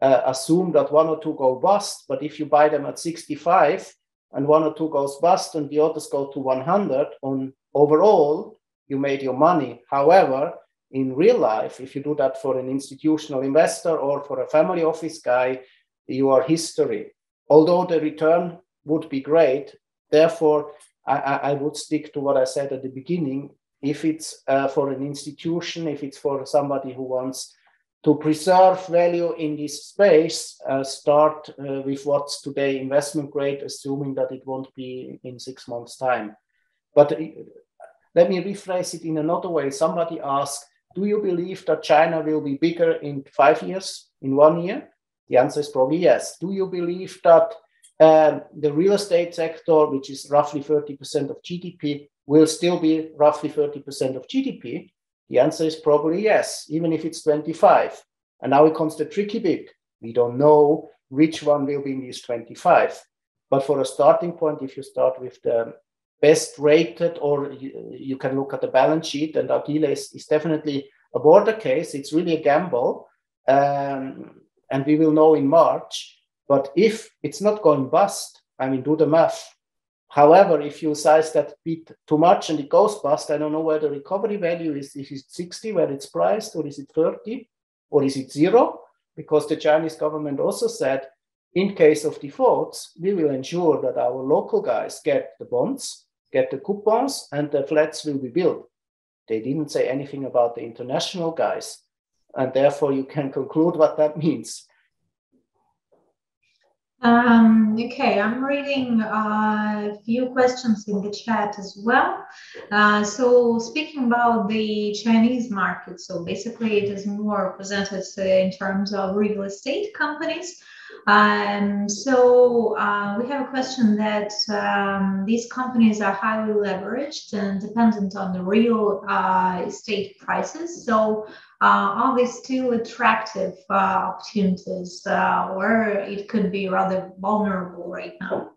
uh, assume that one or two go bust. But if you buy them at 65 and one or two goes bust and the others go to 100, on overall, you made your money. However, in real life, if you do that for an institutional investor or for a family office guy, you are history. Although the return would be great, therefore, I, I would stick to what I said at the beginning. If it's uh, for an institution, if it's for somebody who wants to preserve value in this space, uh, start uh, with what's today investment grade, assuming that it won't be in six months' time. But uh, let me rephrase it in another way. Somebody asked, do you believe that China will be bigger in five years, in one year? The answer is probably yes. Do you believe that um, the real estate sector, which is roughly 30% of GDP, will still be roughly 30% of GDP? The answer is probably yes, even if it's 25. And now it comes the tricky bit. We don't know which one will be in these 25. But for a starting point, if you start with the best rated, or you, you can look at the balance sheet, and Agile is, is definitely a border case. It's really a gamble. Um, and we will know in March. But if it's not going bust, I mean, do the math. However, if you size that bit too much and it goes bust, I don't know where the recovery value is. Is it 60 where it's priced, or is it 30, or is it zero? Because the Chinese government also said, in case of defaults, we will ensure that our local guys get the bonds get the coupons and the flats will be built. They didn't say anything about the international guys. And therefore, you can conclude what that means. Um, okay, I'm reading a few questions in the chat as well. Uh, so, speaking about the Chinese market, so basically it is more presented uh, in terms of real estate companies. Um, so uh, we have a question that um, these companies are highly leveraged and dependent on the real uh, estate prices. So are they still attractive uh, opportunities uh, or it could be rather vulnerable right now?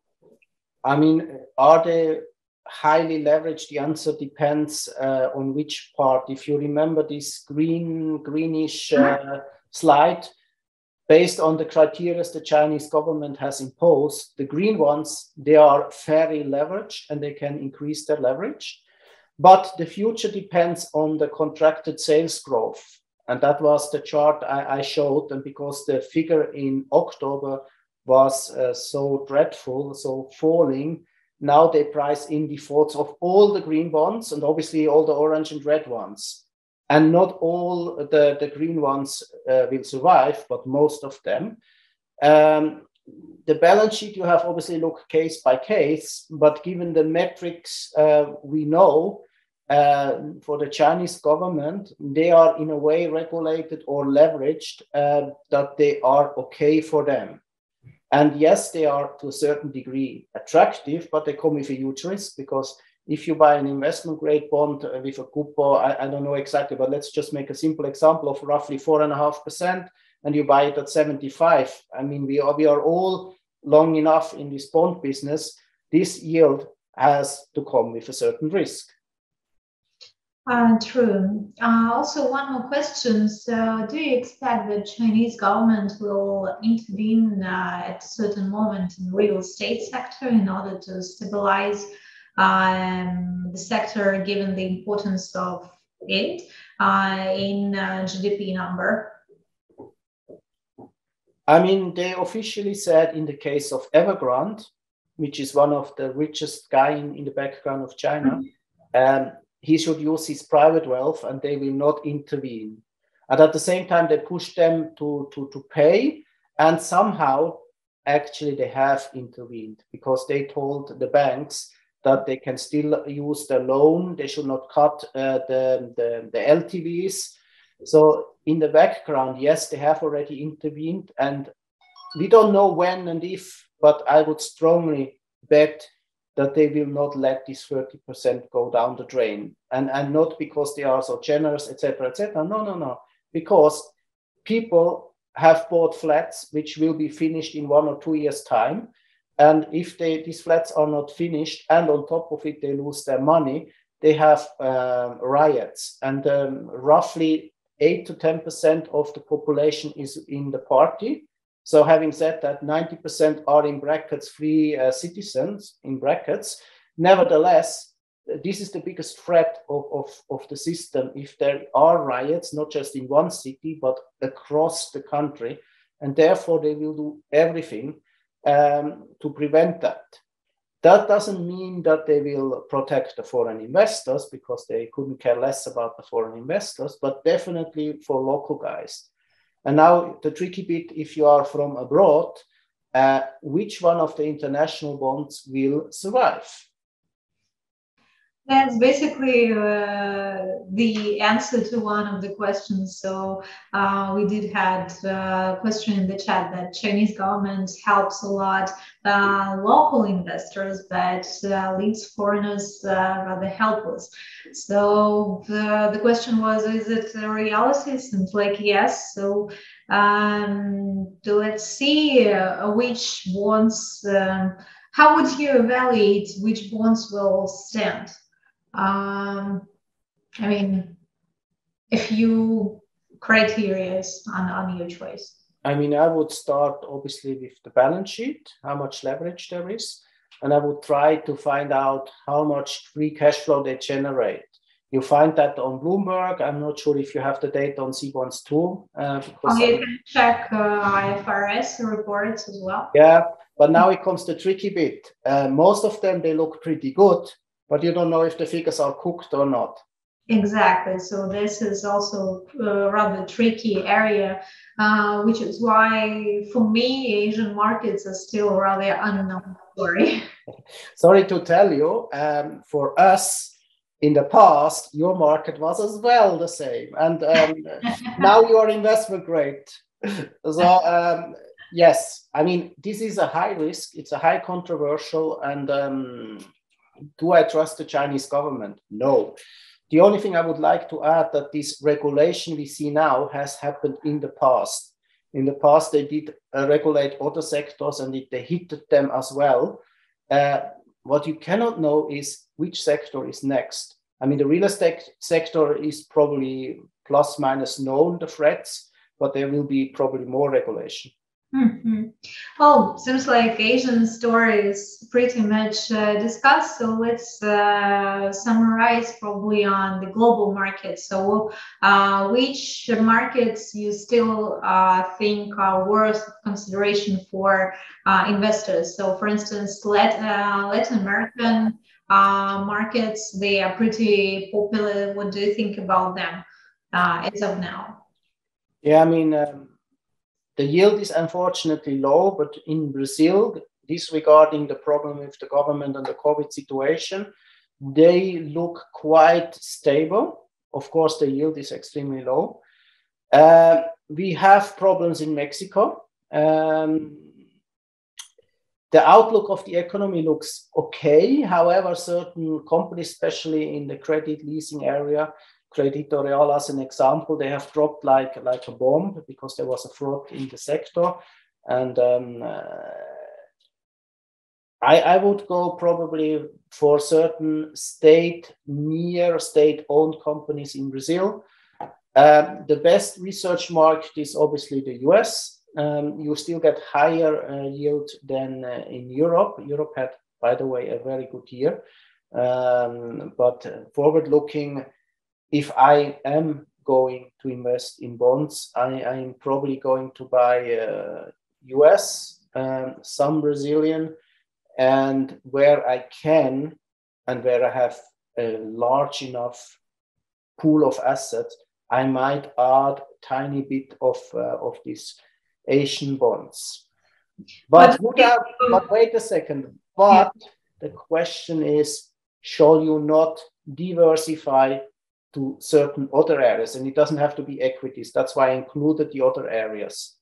I mean, are they highly leveraged? The answer depends uh, on which part. If you remember this green, greenish mm-hmm. slide, based on the criteria the Chinese government has imposed, the green ones, they are fairly leveraged and they can increase their leverage. But the future depends on the contracted sales growth. And that was the chart I, I showed. And because the figure in October was uh, so dreadful, so falling, now they price in defaults of all the green bonds and obviously all the orange and red ones and not all the, the green ones uh, will survive, but most of them. Um, the balance sheet you have obviously look case by case, but given the metrics uh, we know uh, for the Chinese government, they are in a way regulated or leveraged uh, that they are okay for them. And yes, they are to a certain degree attractive, but they come with a huge risk because if you buy an investment grade bond uh, with a coupon, I, I, don't know exactly, but let's just make a simple example of roughly four and a half percent, and you buy it at 75. I mean, we are, we are all long enough in this bond business. This yield has to come with a certain risk. Uh, true. Uh, also, one more question. So, do you expect the Chinese government will intervene uh, at a certain moment in the real estate sector in order to stabilize um, the sector given the importance of it uh, in uh, GDP number? I mean, they officially said in the case of Evergrande, which is one of the richest guy in, in the background of China, mm-hmm. um, he should use his private wealth and they will not intervene. And at the same time, they push them to, to, to pay. And somehow, actually, they have intervened because they told the banks that they can still use the loan. They should not cut uh, the, the, the LTVs. So in the background, yes, they have already intervened, and we don't know when and if, but I would strongly bet that they will not let this 30% go down the drain. And, and not because they are so generous, etc., etc. No, no, no. Because people have bought flats which will be finished in one or two years' time. And if they, these flats are not finished, and on top of it, they lose their money, they have um, riots. And um, roughly 8 to 10% of the population is in the party. So having said that, 90% are in brackets free uh, citizens in brackets. Nevertheless, this is the biggest threat of, of, of the system. If there are riots, not just in one city, but across the country, and therefore they will do everything um, to prevent that. That doesn't mean that they will protect the foreign investors because they couldn't care less about the foreign investors, but definitely for local guys. And now the tricky bit, if you are from abroad, uh, which one of the international bonds will survive? That's basically uh, the answer to one of the questions. So uh, we did had a question in the chat that Chinese government helps a lot uh, local investors, but uh, leaves foreigners uh, rather helpless. So the, the question was, is it a reality? Seems like yes. So um, let's see uh, which bonds. Um, how would you evaluate which bonds will stand? Um, I mean, a few criteria on, on your choice. I mean, I would start obviously with the balance sheet, how much leverage there is, and I would try to find out how much free cash flow they generate. You find that on Bloomberg. I'm not sure if you have the data on Cbonds too. Uh, oh, you can check uh, IFRS reports as well. Yeah, but now it comes the tricky bit. Uh, most of them they look pretty good, but you don't know if the figures are cooked or not. Exactly. So this is also a rather tricky area, uh, which is why, for me, Asian markets are still rather unknown story. Sorry to tell you, um, for us in the past, your market was as well the same, and um, now you are investment grade. so um, yes, I mean this is a high risk. It's a high controversial, and um, do I trust the Chinese government? No. The only thing I would like to add that this regulation we see now has happened in the past. In the past, they did uh, regulate other sectors and it, they hit them as well. Uh, what you cannot know is which sector is next. I mean, the real estate sector is probably plus minus known the threats, but there will be probably more regulation. Mm-hmm. Well, seems like Asian stories pretty much uh, discussed. So let's uh, summarize probably on the global market. So, uh, which markets you still uh, think are worth consideration for uh, investors? So, for instance, Latin, uh, Latin American markets they are pretty popular. What do you think about them as of now? Yeah, I mean. Um the yield is unfortunately low, but in Brazil, disregarding the problem with the government and the COVID situation, they look quite stable. Of course, the yield is extremely low. Uh, we have problems in Mexico. Um, the outlook of the economy looks okay. However, certain companies, especially in the credit leasing area, Crédito Real as an example, they have dropped like like a bomb because there was a fraud in the sector, and um, uh, I I would go probably for certain state near state owned companies in Brazil. Um, the best research market is obviously the US. Um, you still get higher uh, yield than uh, in Europe. Europe had, by the way, a very good year. Um, but forward looking, if I am going to invest in bonds, I, am probably going to buy uh, US, um, some Brazilian, and where I can and where I have a large enough pool of assets, I might add tiny bit of uh, of these Asian bonds. But, but, I, but wait a second. But the question is, shall you not diversify to certain other areas? And it doesn't have to be equities. That's why I included the other areas.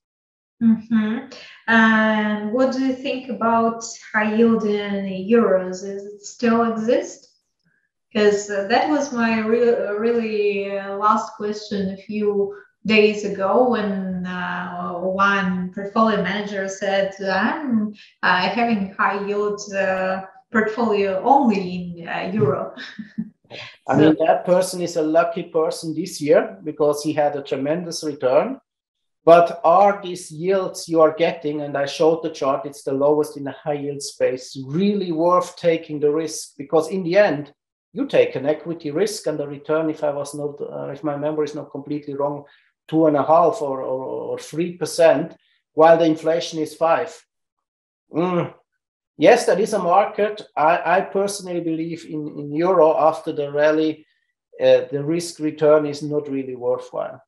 Mm-hmm. And what do you think about high yield in euros? Does it still exist? Because uh, that was my re- really uh, last question a few days ago when uh, one portfolio manager said, I'm uh, having high yield uh, portfolio only in uh, Europe. I mean, that person is a lucky person this year because he had a tremendous return. But are these yields you are getting, and I showed the chart, it's the lowest in the high yield space, really worth taking the risk? Because in the end, you take an equity risk and the return, if I was not, uh, if my memory is not completely wrong, two and a half or, or, three percent, while the inflation is five. Mm. Yes, there is a market. I, I personally believe in, in euro after the rally, uh, the risk return is not really worthwhile.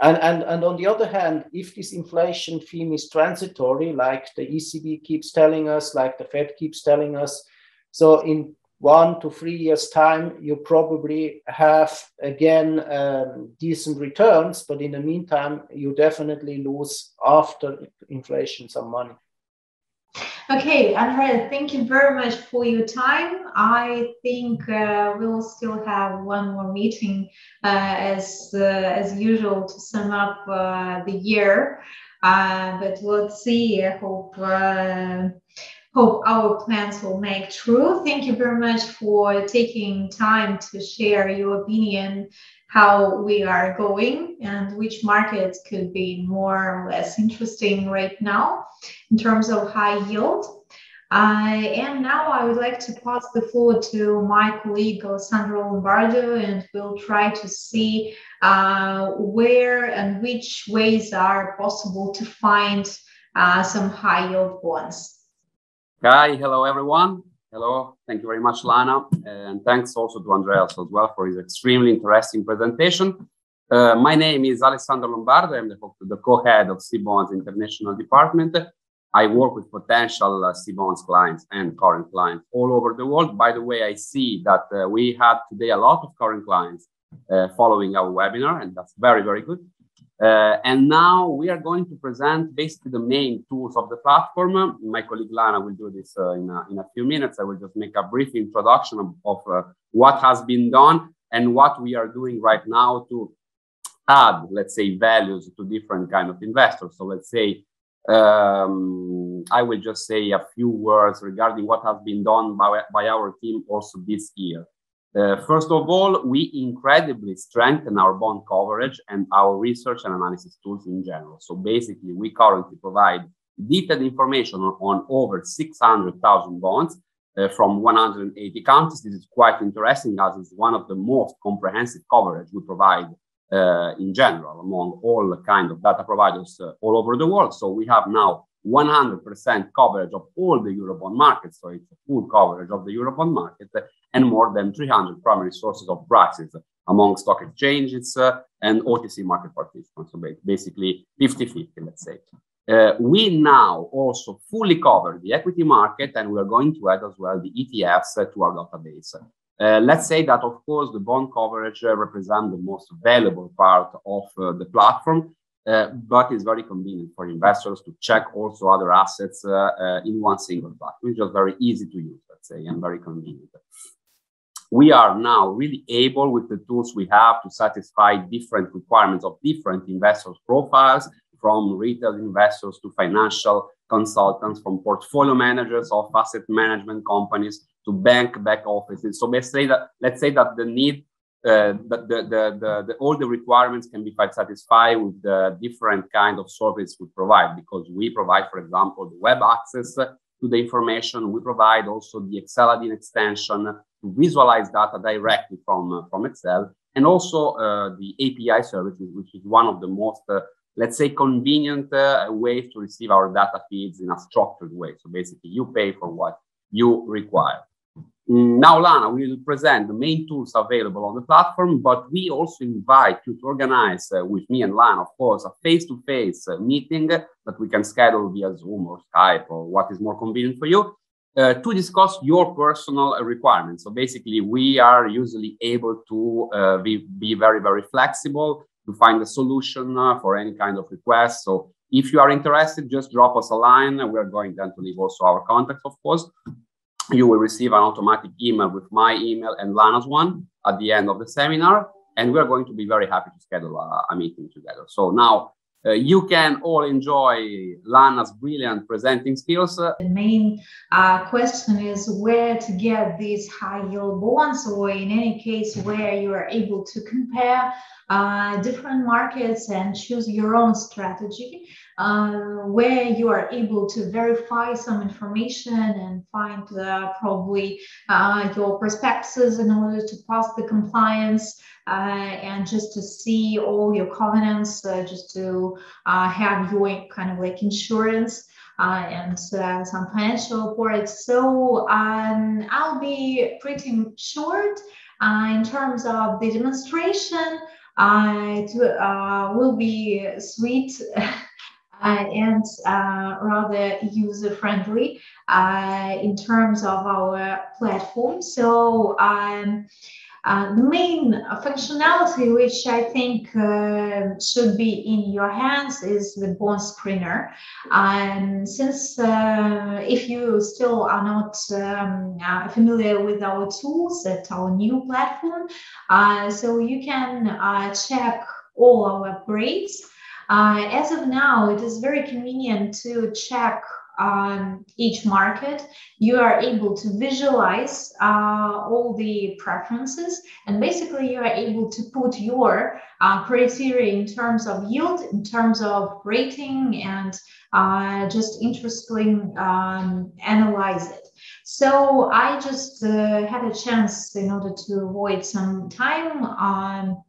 And, and, and on the other hand, if this inflation theme is transitory, like the ECB keeps telling us, like the Fed keeps telling us, so in one to three years' time, you probably have again um, decent returns, but in the meantime, you definitely lose after inflation some money. Okay, Andrea, thank you very much for your time. I think uh, we'll still have one more meeting uh, as uh, as usual to sum up uh, the year. Uh, but let's see. I hope uh, hope our plans will make true. Thank you very much for taking time to share your opinion how we are going and which markets could be more or less interesting right now in terms of high yield. Uh, and now I would like to pass the floor to my colleague Alessandro Lombardo, and we'll try to see uh, where and which ways are possible to find uh, some high yield bonds. Hi, hello everyone. Hello, thank you very much, Lana. And thanks also to Andreas as well for his extremely interesting presentation. Uh, my name is Alessandro Lombardo. I'm the, co-head of Cbonds International Department. I work with potential uh, clients and current clients all over the world. By the way, I see that uh, we have today a lot of current clients uh, following our webinar, and that's very, very good. Uh, and now we are going to present basically the main tools of the platform. My colleague Lana will do this uh, in, a, in a few minutes. I will just make a brief introduction of, of uh, what has been done and what we are doing right now to add, let's say, values to different kind of investors. So let's say, um, I will just say a few words regarding what has been done by, by our team also this year. Uh, first of all, we incredibly strengthen our bond coverage and our research and analysis tools in general. So basically, we currently provide detailed information on, on over 600,000 bonds uh, from 180 countries. This is quite interesting as it's one of the most comprehensive coverage we provide uh, in general among all kind of data providers uh, all over the world. So we have now 100% coverage of all the Eurobond markets. So it's full coverage of the Eurobond market and more than 300 primary sources of prices among stock exchanges uh, and OTC market participants. So basically 50-50, let's say. Uh, we now also fully cover the equity market and we are going to add as well the ETFs uh, to our database. Uh, let's say that, of course, the bond coverage uh, represents the most valuable part of uh, the platform, Uh, but it's very convenient for investors to check also other assets uh, uh, in one single platform, which is very easy to use, let's say, and very convenient. We are now really able with the tools we have to satisfy different requirements of different investors profiles from retail investors to financial consultants from portfolio managers of asset management companies to bank back offices. So let's say that let's say that the need uh, the, the, the, the, all the requirements can be quite satisfied with the different kind of service we provide because we provide, for example, the web access to the information. We provide also the Excel add-in extension to visualize data directly from, uh, from Excel, and also uh, the API services, which is one of the most, uh, let's say, convenient uh, ways to receive our data feeds in a structured way. So basically, you pay for what you require. Now, Lana we will present the main tools available on the platform, but we also invite you to organize uh, with me and Lana, of course, a face-to-face uh, meeting that we can schedule via Zoom or Skype or what is more convenient for you uh, to discuss your personal requirements. So basically, we are usually able to uh, be, be very, very flexible to find a solution uh, for any kind of request. So if you are interested, just drop us a line. We're going then to leave also our contacts, of course. You will receive an automatic email with my email and Lana's one at the end of the seminar. And we're going to be very happy to schedule a, a meeting together. So now uh, you can all enjoy Lana's brilliant presenting skills. The main uh, question is where to get these high yield bonds, or in any case, where you are able to compare uh, different markets and choose your own strategy. Uh, where you are able to verify some information and find uh, probably uh, your prospectuses in order to pass the compliance and just to see all your covenants, uh, just to have your kind of like insurance. Uh, and uh, some financial reports. So um, I'll be pretty short uh, in terms of the demonstration. it will be sweet Uh, and uh, rather user friendly uh, in terms of our platform. So um, uh, the main functionality, which I think uh, should be in your hands, is the bond screener. And since uh, if you still are not um, familiar with our tools at our new platform, so you can check all our upgrades uh, as of now, it is very convenient to check um, each market. You are able to visualize uh, all the preferences, and basically, you are able to put your uh, criteria in terms of yield, in terms of rating, and uh, just interestingly um, analyze it. So I just uh, had a chance in order to avoid some time. Um,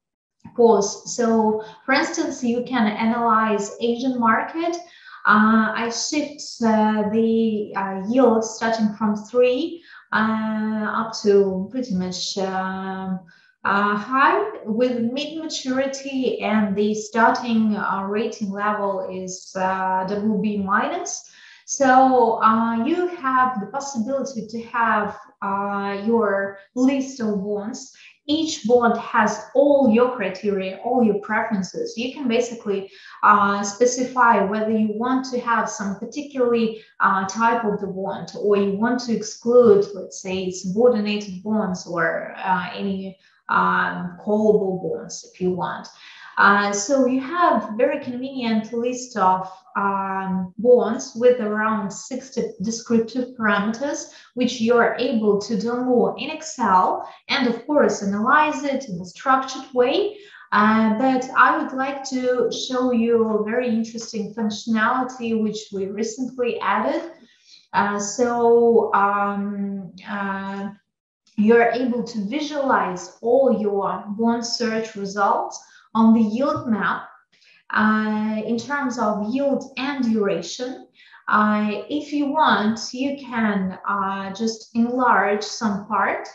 pause. So for instance, you can analyze Asian market. Uh, I shift uh, the uh, yield starting from three uh, up to pretty much um, uh, high with mid maturity and the starting uh, rating level is WB minus. So you have the possibility to have your list of bonds each bond has all your criteria, all your preferences. You can basically uh, specify whether you want to have some particularly uh, type of the bond or you want to exclude, let's say, subordinated bonds or uh, any um, callable bonds if you want. Uh, so you have very convenient list of um, bonds with around 60 descriptive parameters, which you're able to download in Excel and of course analyze it in a structured way. Uh, but I would like to show you a very interesting functionality which we recently added. Uh, so um, uh, you're able to visualize all your bond search results on the yield map uh, in terms of yield and duration. Uh, if you want, you can uh, just enlarge some part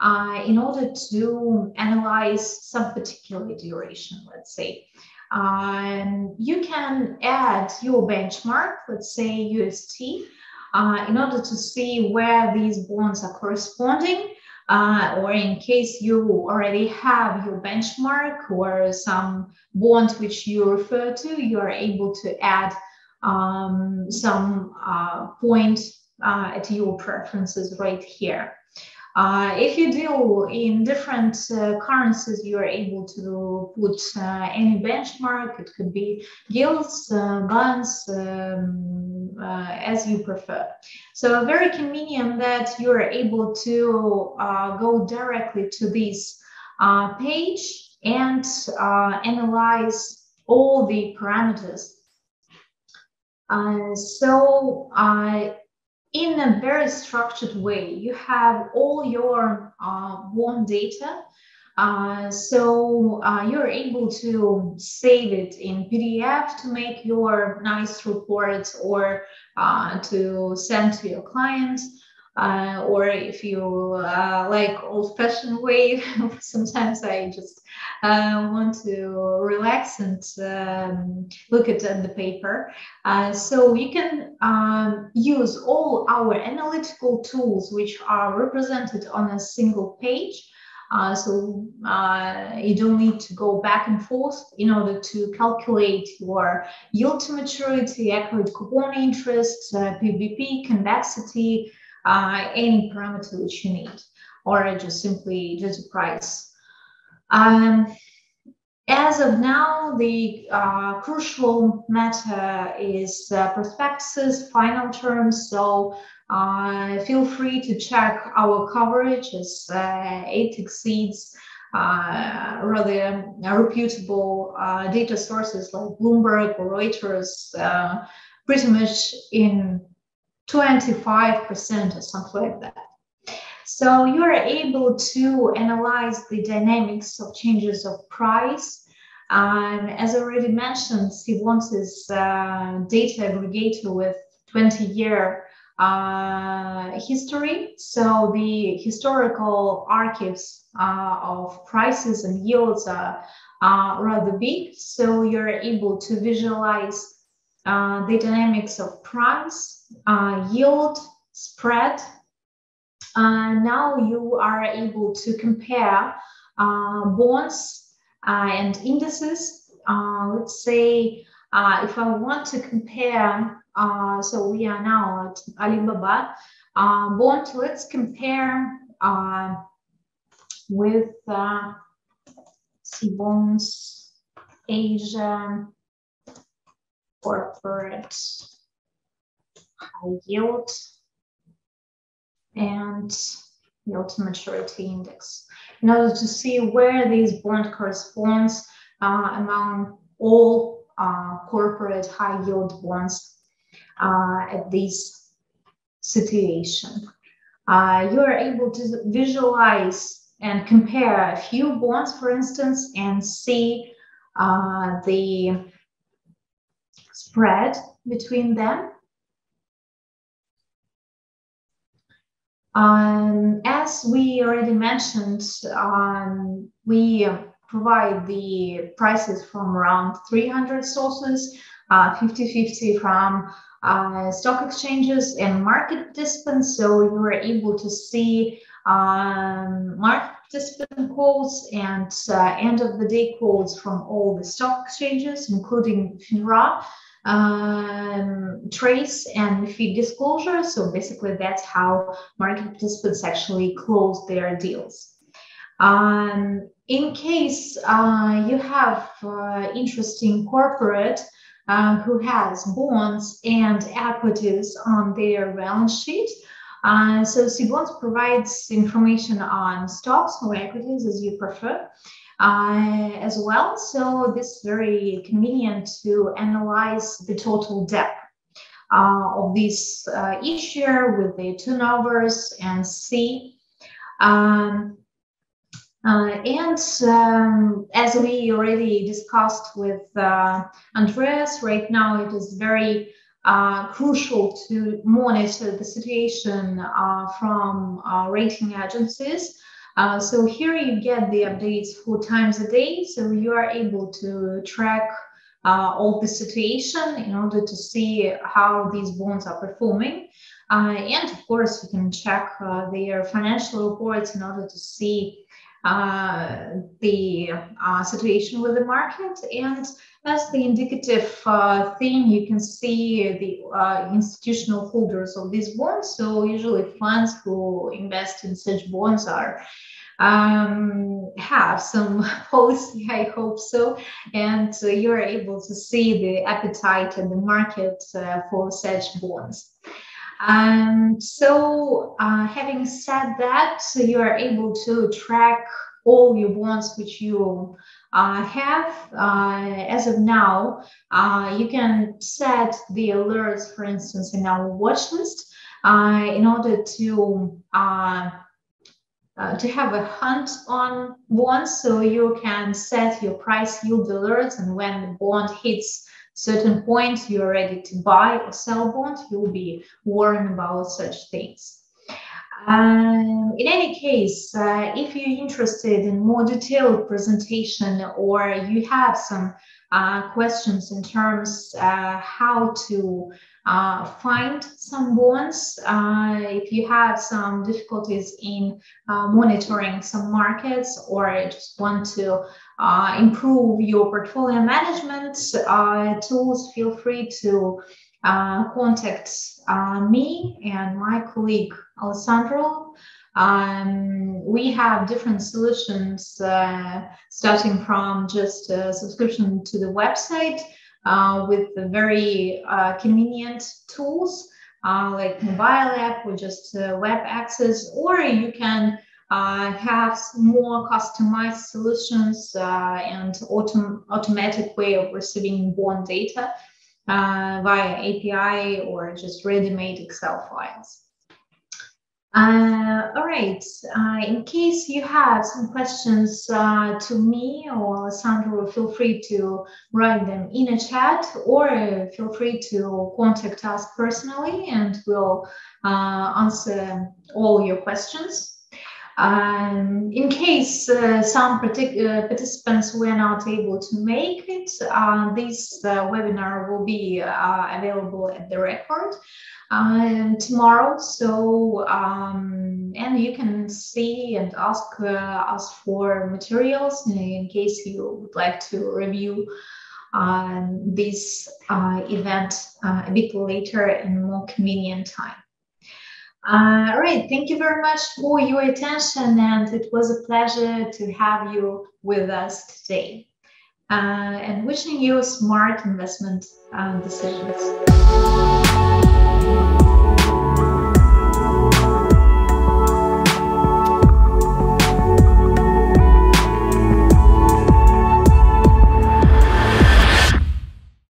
uh, in order to analyze some particular duration, let's say. Um, you can add your benchmark, let's say UST, uh, in order to see where these bonds are corresponding uh, or in case you already have your benchmark or some bond which you refer to, you are able to add um, some uh, point uh, at your preferences right here. Uh, if you deal in different uh, currencies, you are able to put uh, any benchmark. It could be uh, bonds, um, uh, as you prefer. So very convenient that you are able to go directly to this page and analyze all the parameters. so in a very structured way. You have all your uh, warm data. Uh, so uh, you're able to save it in PDF to make your nice reports or uh, to send to your clients. Uh, or if you uh, like old-fashioned way, sometimes I just uh, want to relax and um, look at, the paper. Uh, so you can um, use all our analytical tools, which are represented on a single page. Uh, so uh, you don't need to go back and forth in order to calculate your yield to maturity, accrued coupon interest, PVBP, convexity, uh, any parameter which you need, or just simply just a price. Um, as of now, the uh, crucial matter is uh, prospectuses, final terms. So uh, feel free to check our coverage as uh, it exceeds uh, rather reputable uh, data sources like Bloomberg or Reuters, pretty much in 25% or something like that. So you are able to analyze the dynamics of changes of price. Um, as already mentioned, Cbonds is a data aggregator with 20 year uh, history. So the historical archives uh, of prices and yields are, are rather big. So you're able to visualize uh, the dynamics of price, uh, yield, spread. Uh, now you are able to compare uh, bonds uh, and indices. Let's say if I want to compare, so we are now at Alibaba bond, let's compare with uh, Cbonds Asia corporate high yield and yield to maturity index in order to see where this bond corresponds uh, among all uh, corporate high yield bonds uh, at this situation. Uh, you are able to visualize and compare a few bonds, for instance, and see uh, the spread between them. Um, as we already mentioned, um, we provide the prices from around 300 sources, 50-50 uh, from uh, stock exchanges and market participants. So you are able to see um, market participant quotes and uh, end of the day quotes from all the stock exchanges, including FINRA um, trace and fee disclosure. So basically, that's how market participants actually close their deals. Um, in case uh, you have uh, interesting corporate uh, who has bonds and equities on their balance sheet, uh, so Cbonds provides information on stocks or equities as you prefer uh, as well. So this is very convenient to analyze the total debt uh, of this uh, issue with the turnovers and see. Um, uh, and um, as we already discussed with uh, Andreas, right now it is very uh, crucial to monitor the situation from rating agencies uh, so here you get the updates four times a day. So you are able to track uh, all the situation in order to see how these bonds are performing. Uh, and of course, you can check uh, their financial reports in order to see uh, the uh, situation with the market. And as the indicative uh, thing, you can see the uh, institutional holders of these bonds. So usually funds who invest in such bonds are um, have some policy, I hope so, and uh, you're able to see the appetite in the market uh, for such bonds. And so, uh, having said that, so you are able to track all your bonds which you uh, have. Uh, as of now, uh, you can set the alerts, for instance, in our watch list uh, in order to uh, uh, to have a hunt on bonds so you can set your price yield alerts and when the bond hits certain point you're ready to buy or sell bond you'll be warned about such things Um, in any case, uh, if you're interested in more detailed presentation or you have some uh, questions in terms uh, how to uh, find some bonds, uh, if you have some difficulties in uh, monitoring some markets or just want to improve your portfolio management tools, feel free to contact me and my colleague Alessandro. Um, we have different solutions uh, starting from just subscription to the website uh, with very uh, convenient tools uh, like mobile app or just uh, web access, or you can uh, have more customized solutions and autom- automatic way of receiving bond data via API or just ready-made Excel files. Uh, all right. Uh, in case you have some questions uh, to me or Alessandro, feel free to write them in a chat or feel free to contact us personally and we'll uh, answer all your questions. Um, in case uh, some partic- uh, participants were not able to make it, uh, this uh, webinar will be uh, available at the record um, tomorrow. So, um, and you can see and ask uh, us for materials in case you would like to review um, this event a bit later in more convenient time. Uh, all right, thank you very much for your attention, and it was a pleasure to have you with us today. Uh, and wishing you smart investment uh, decisions.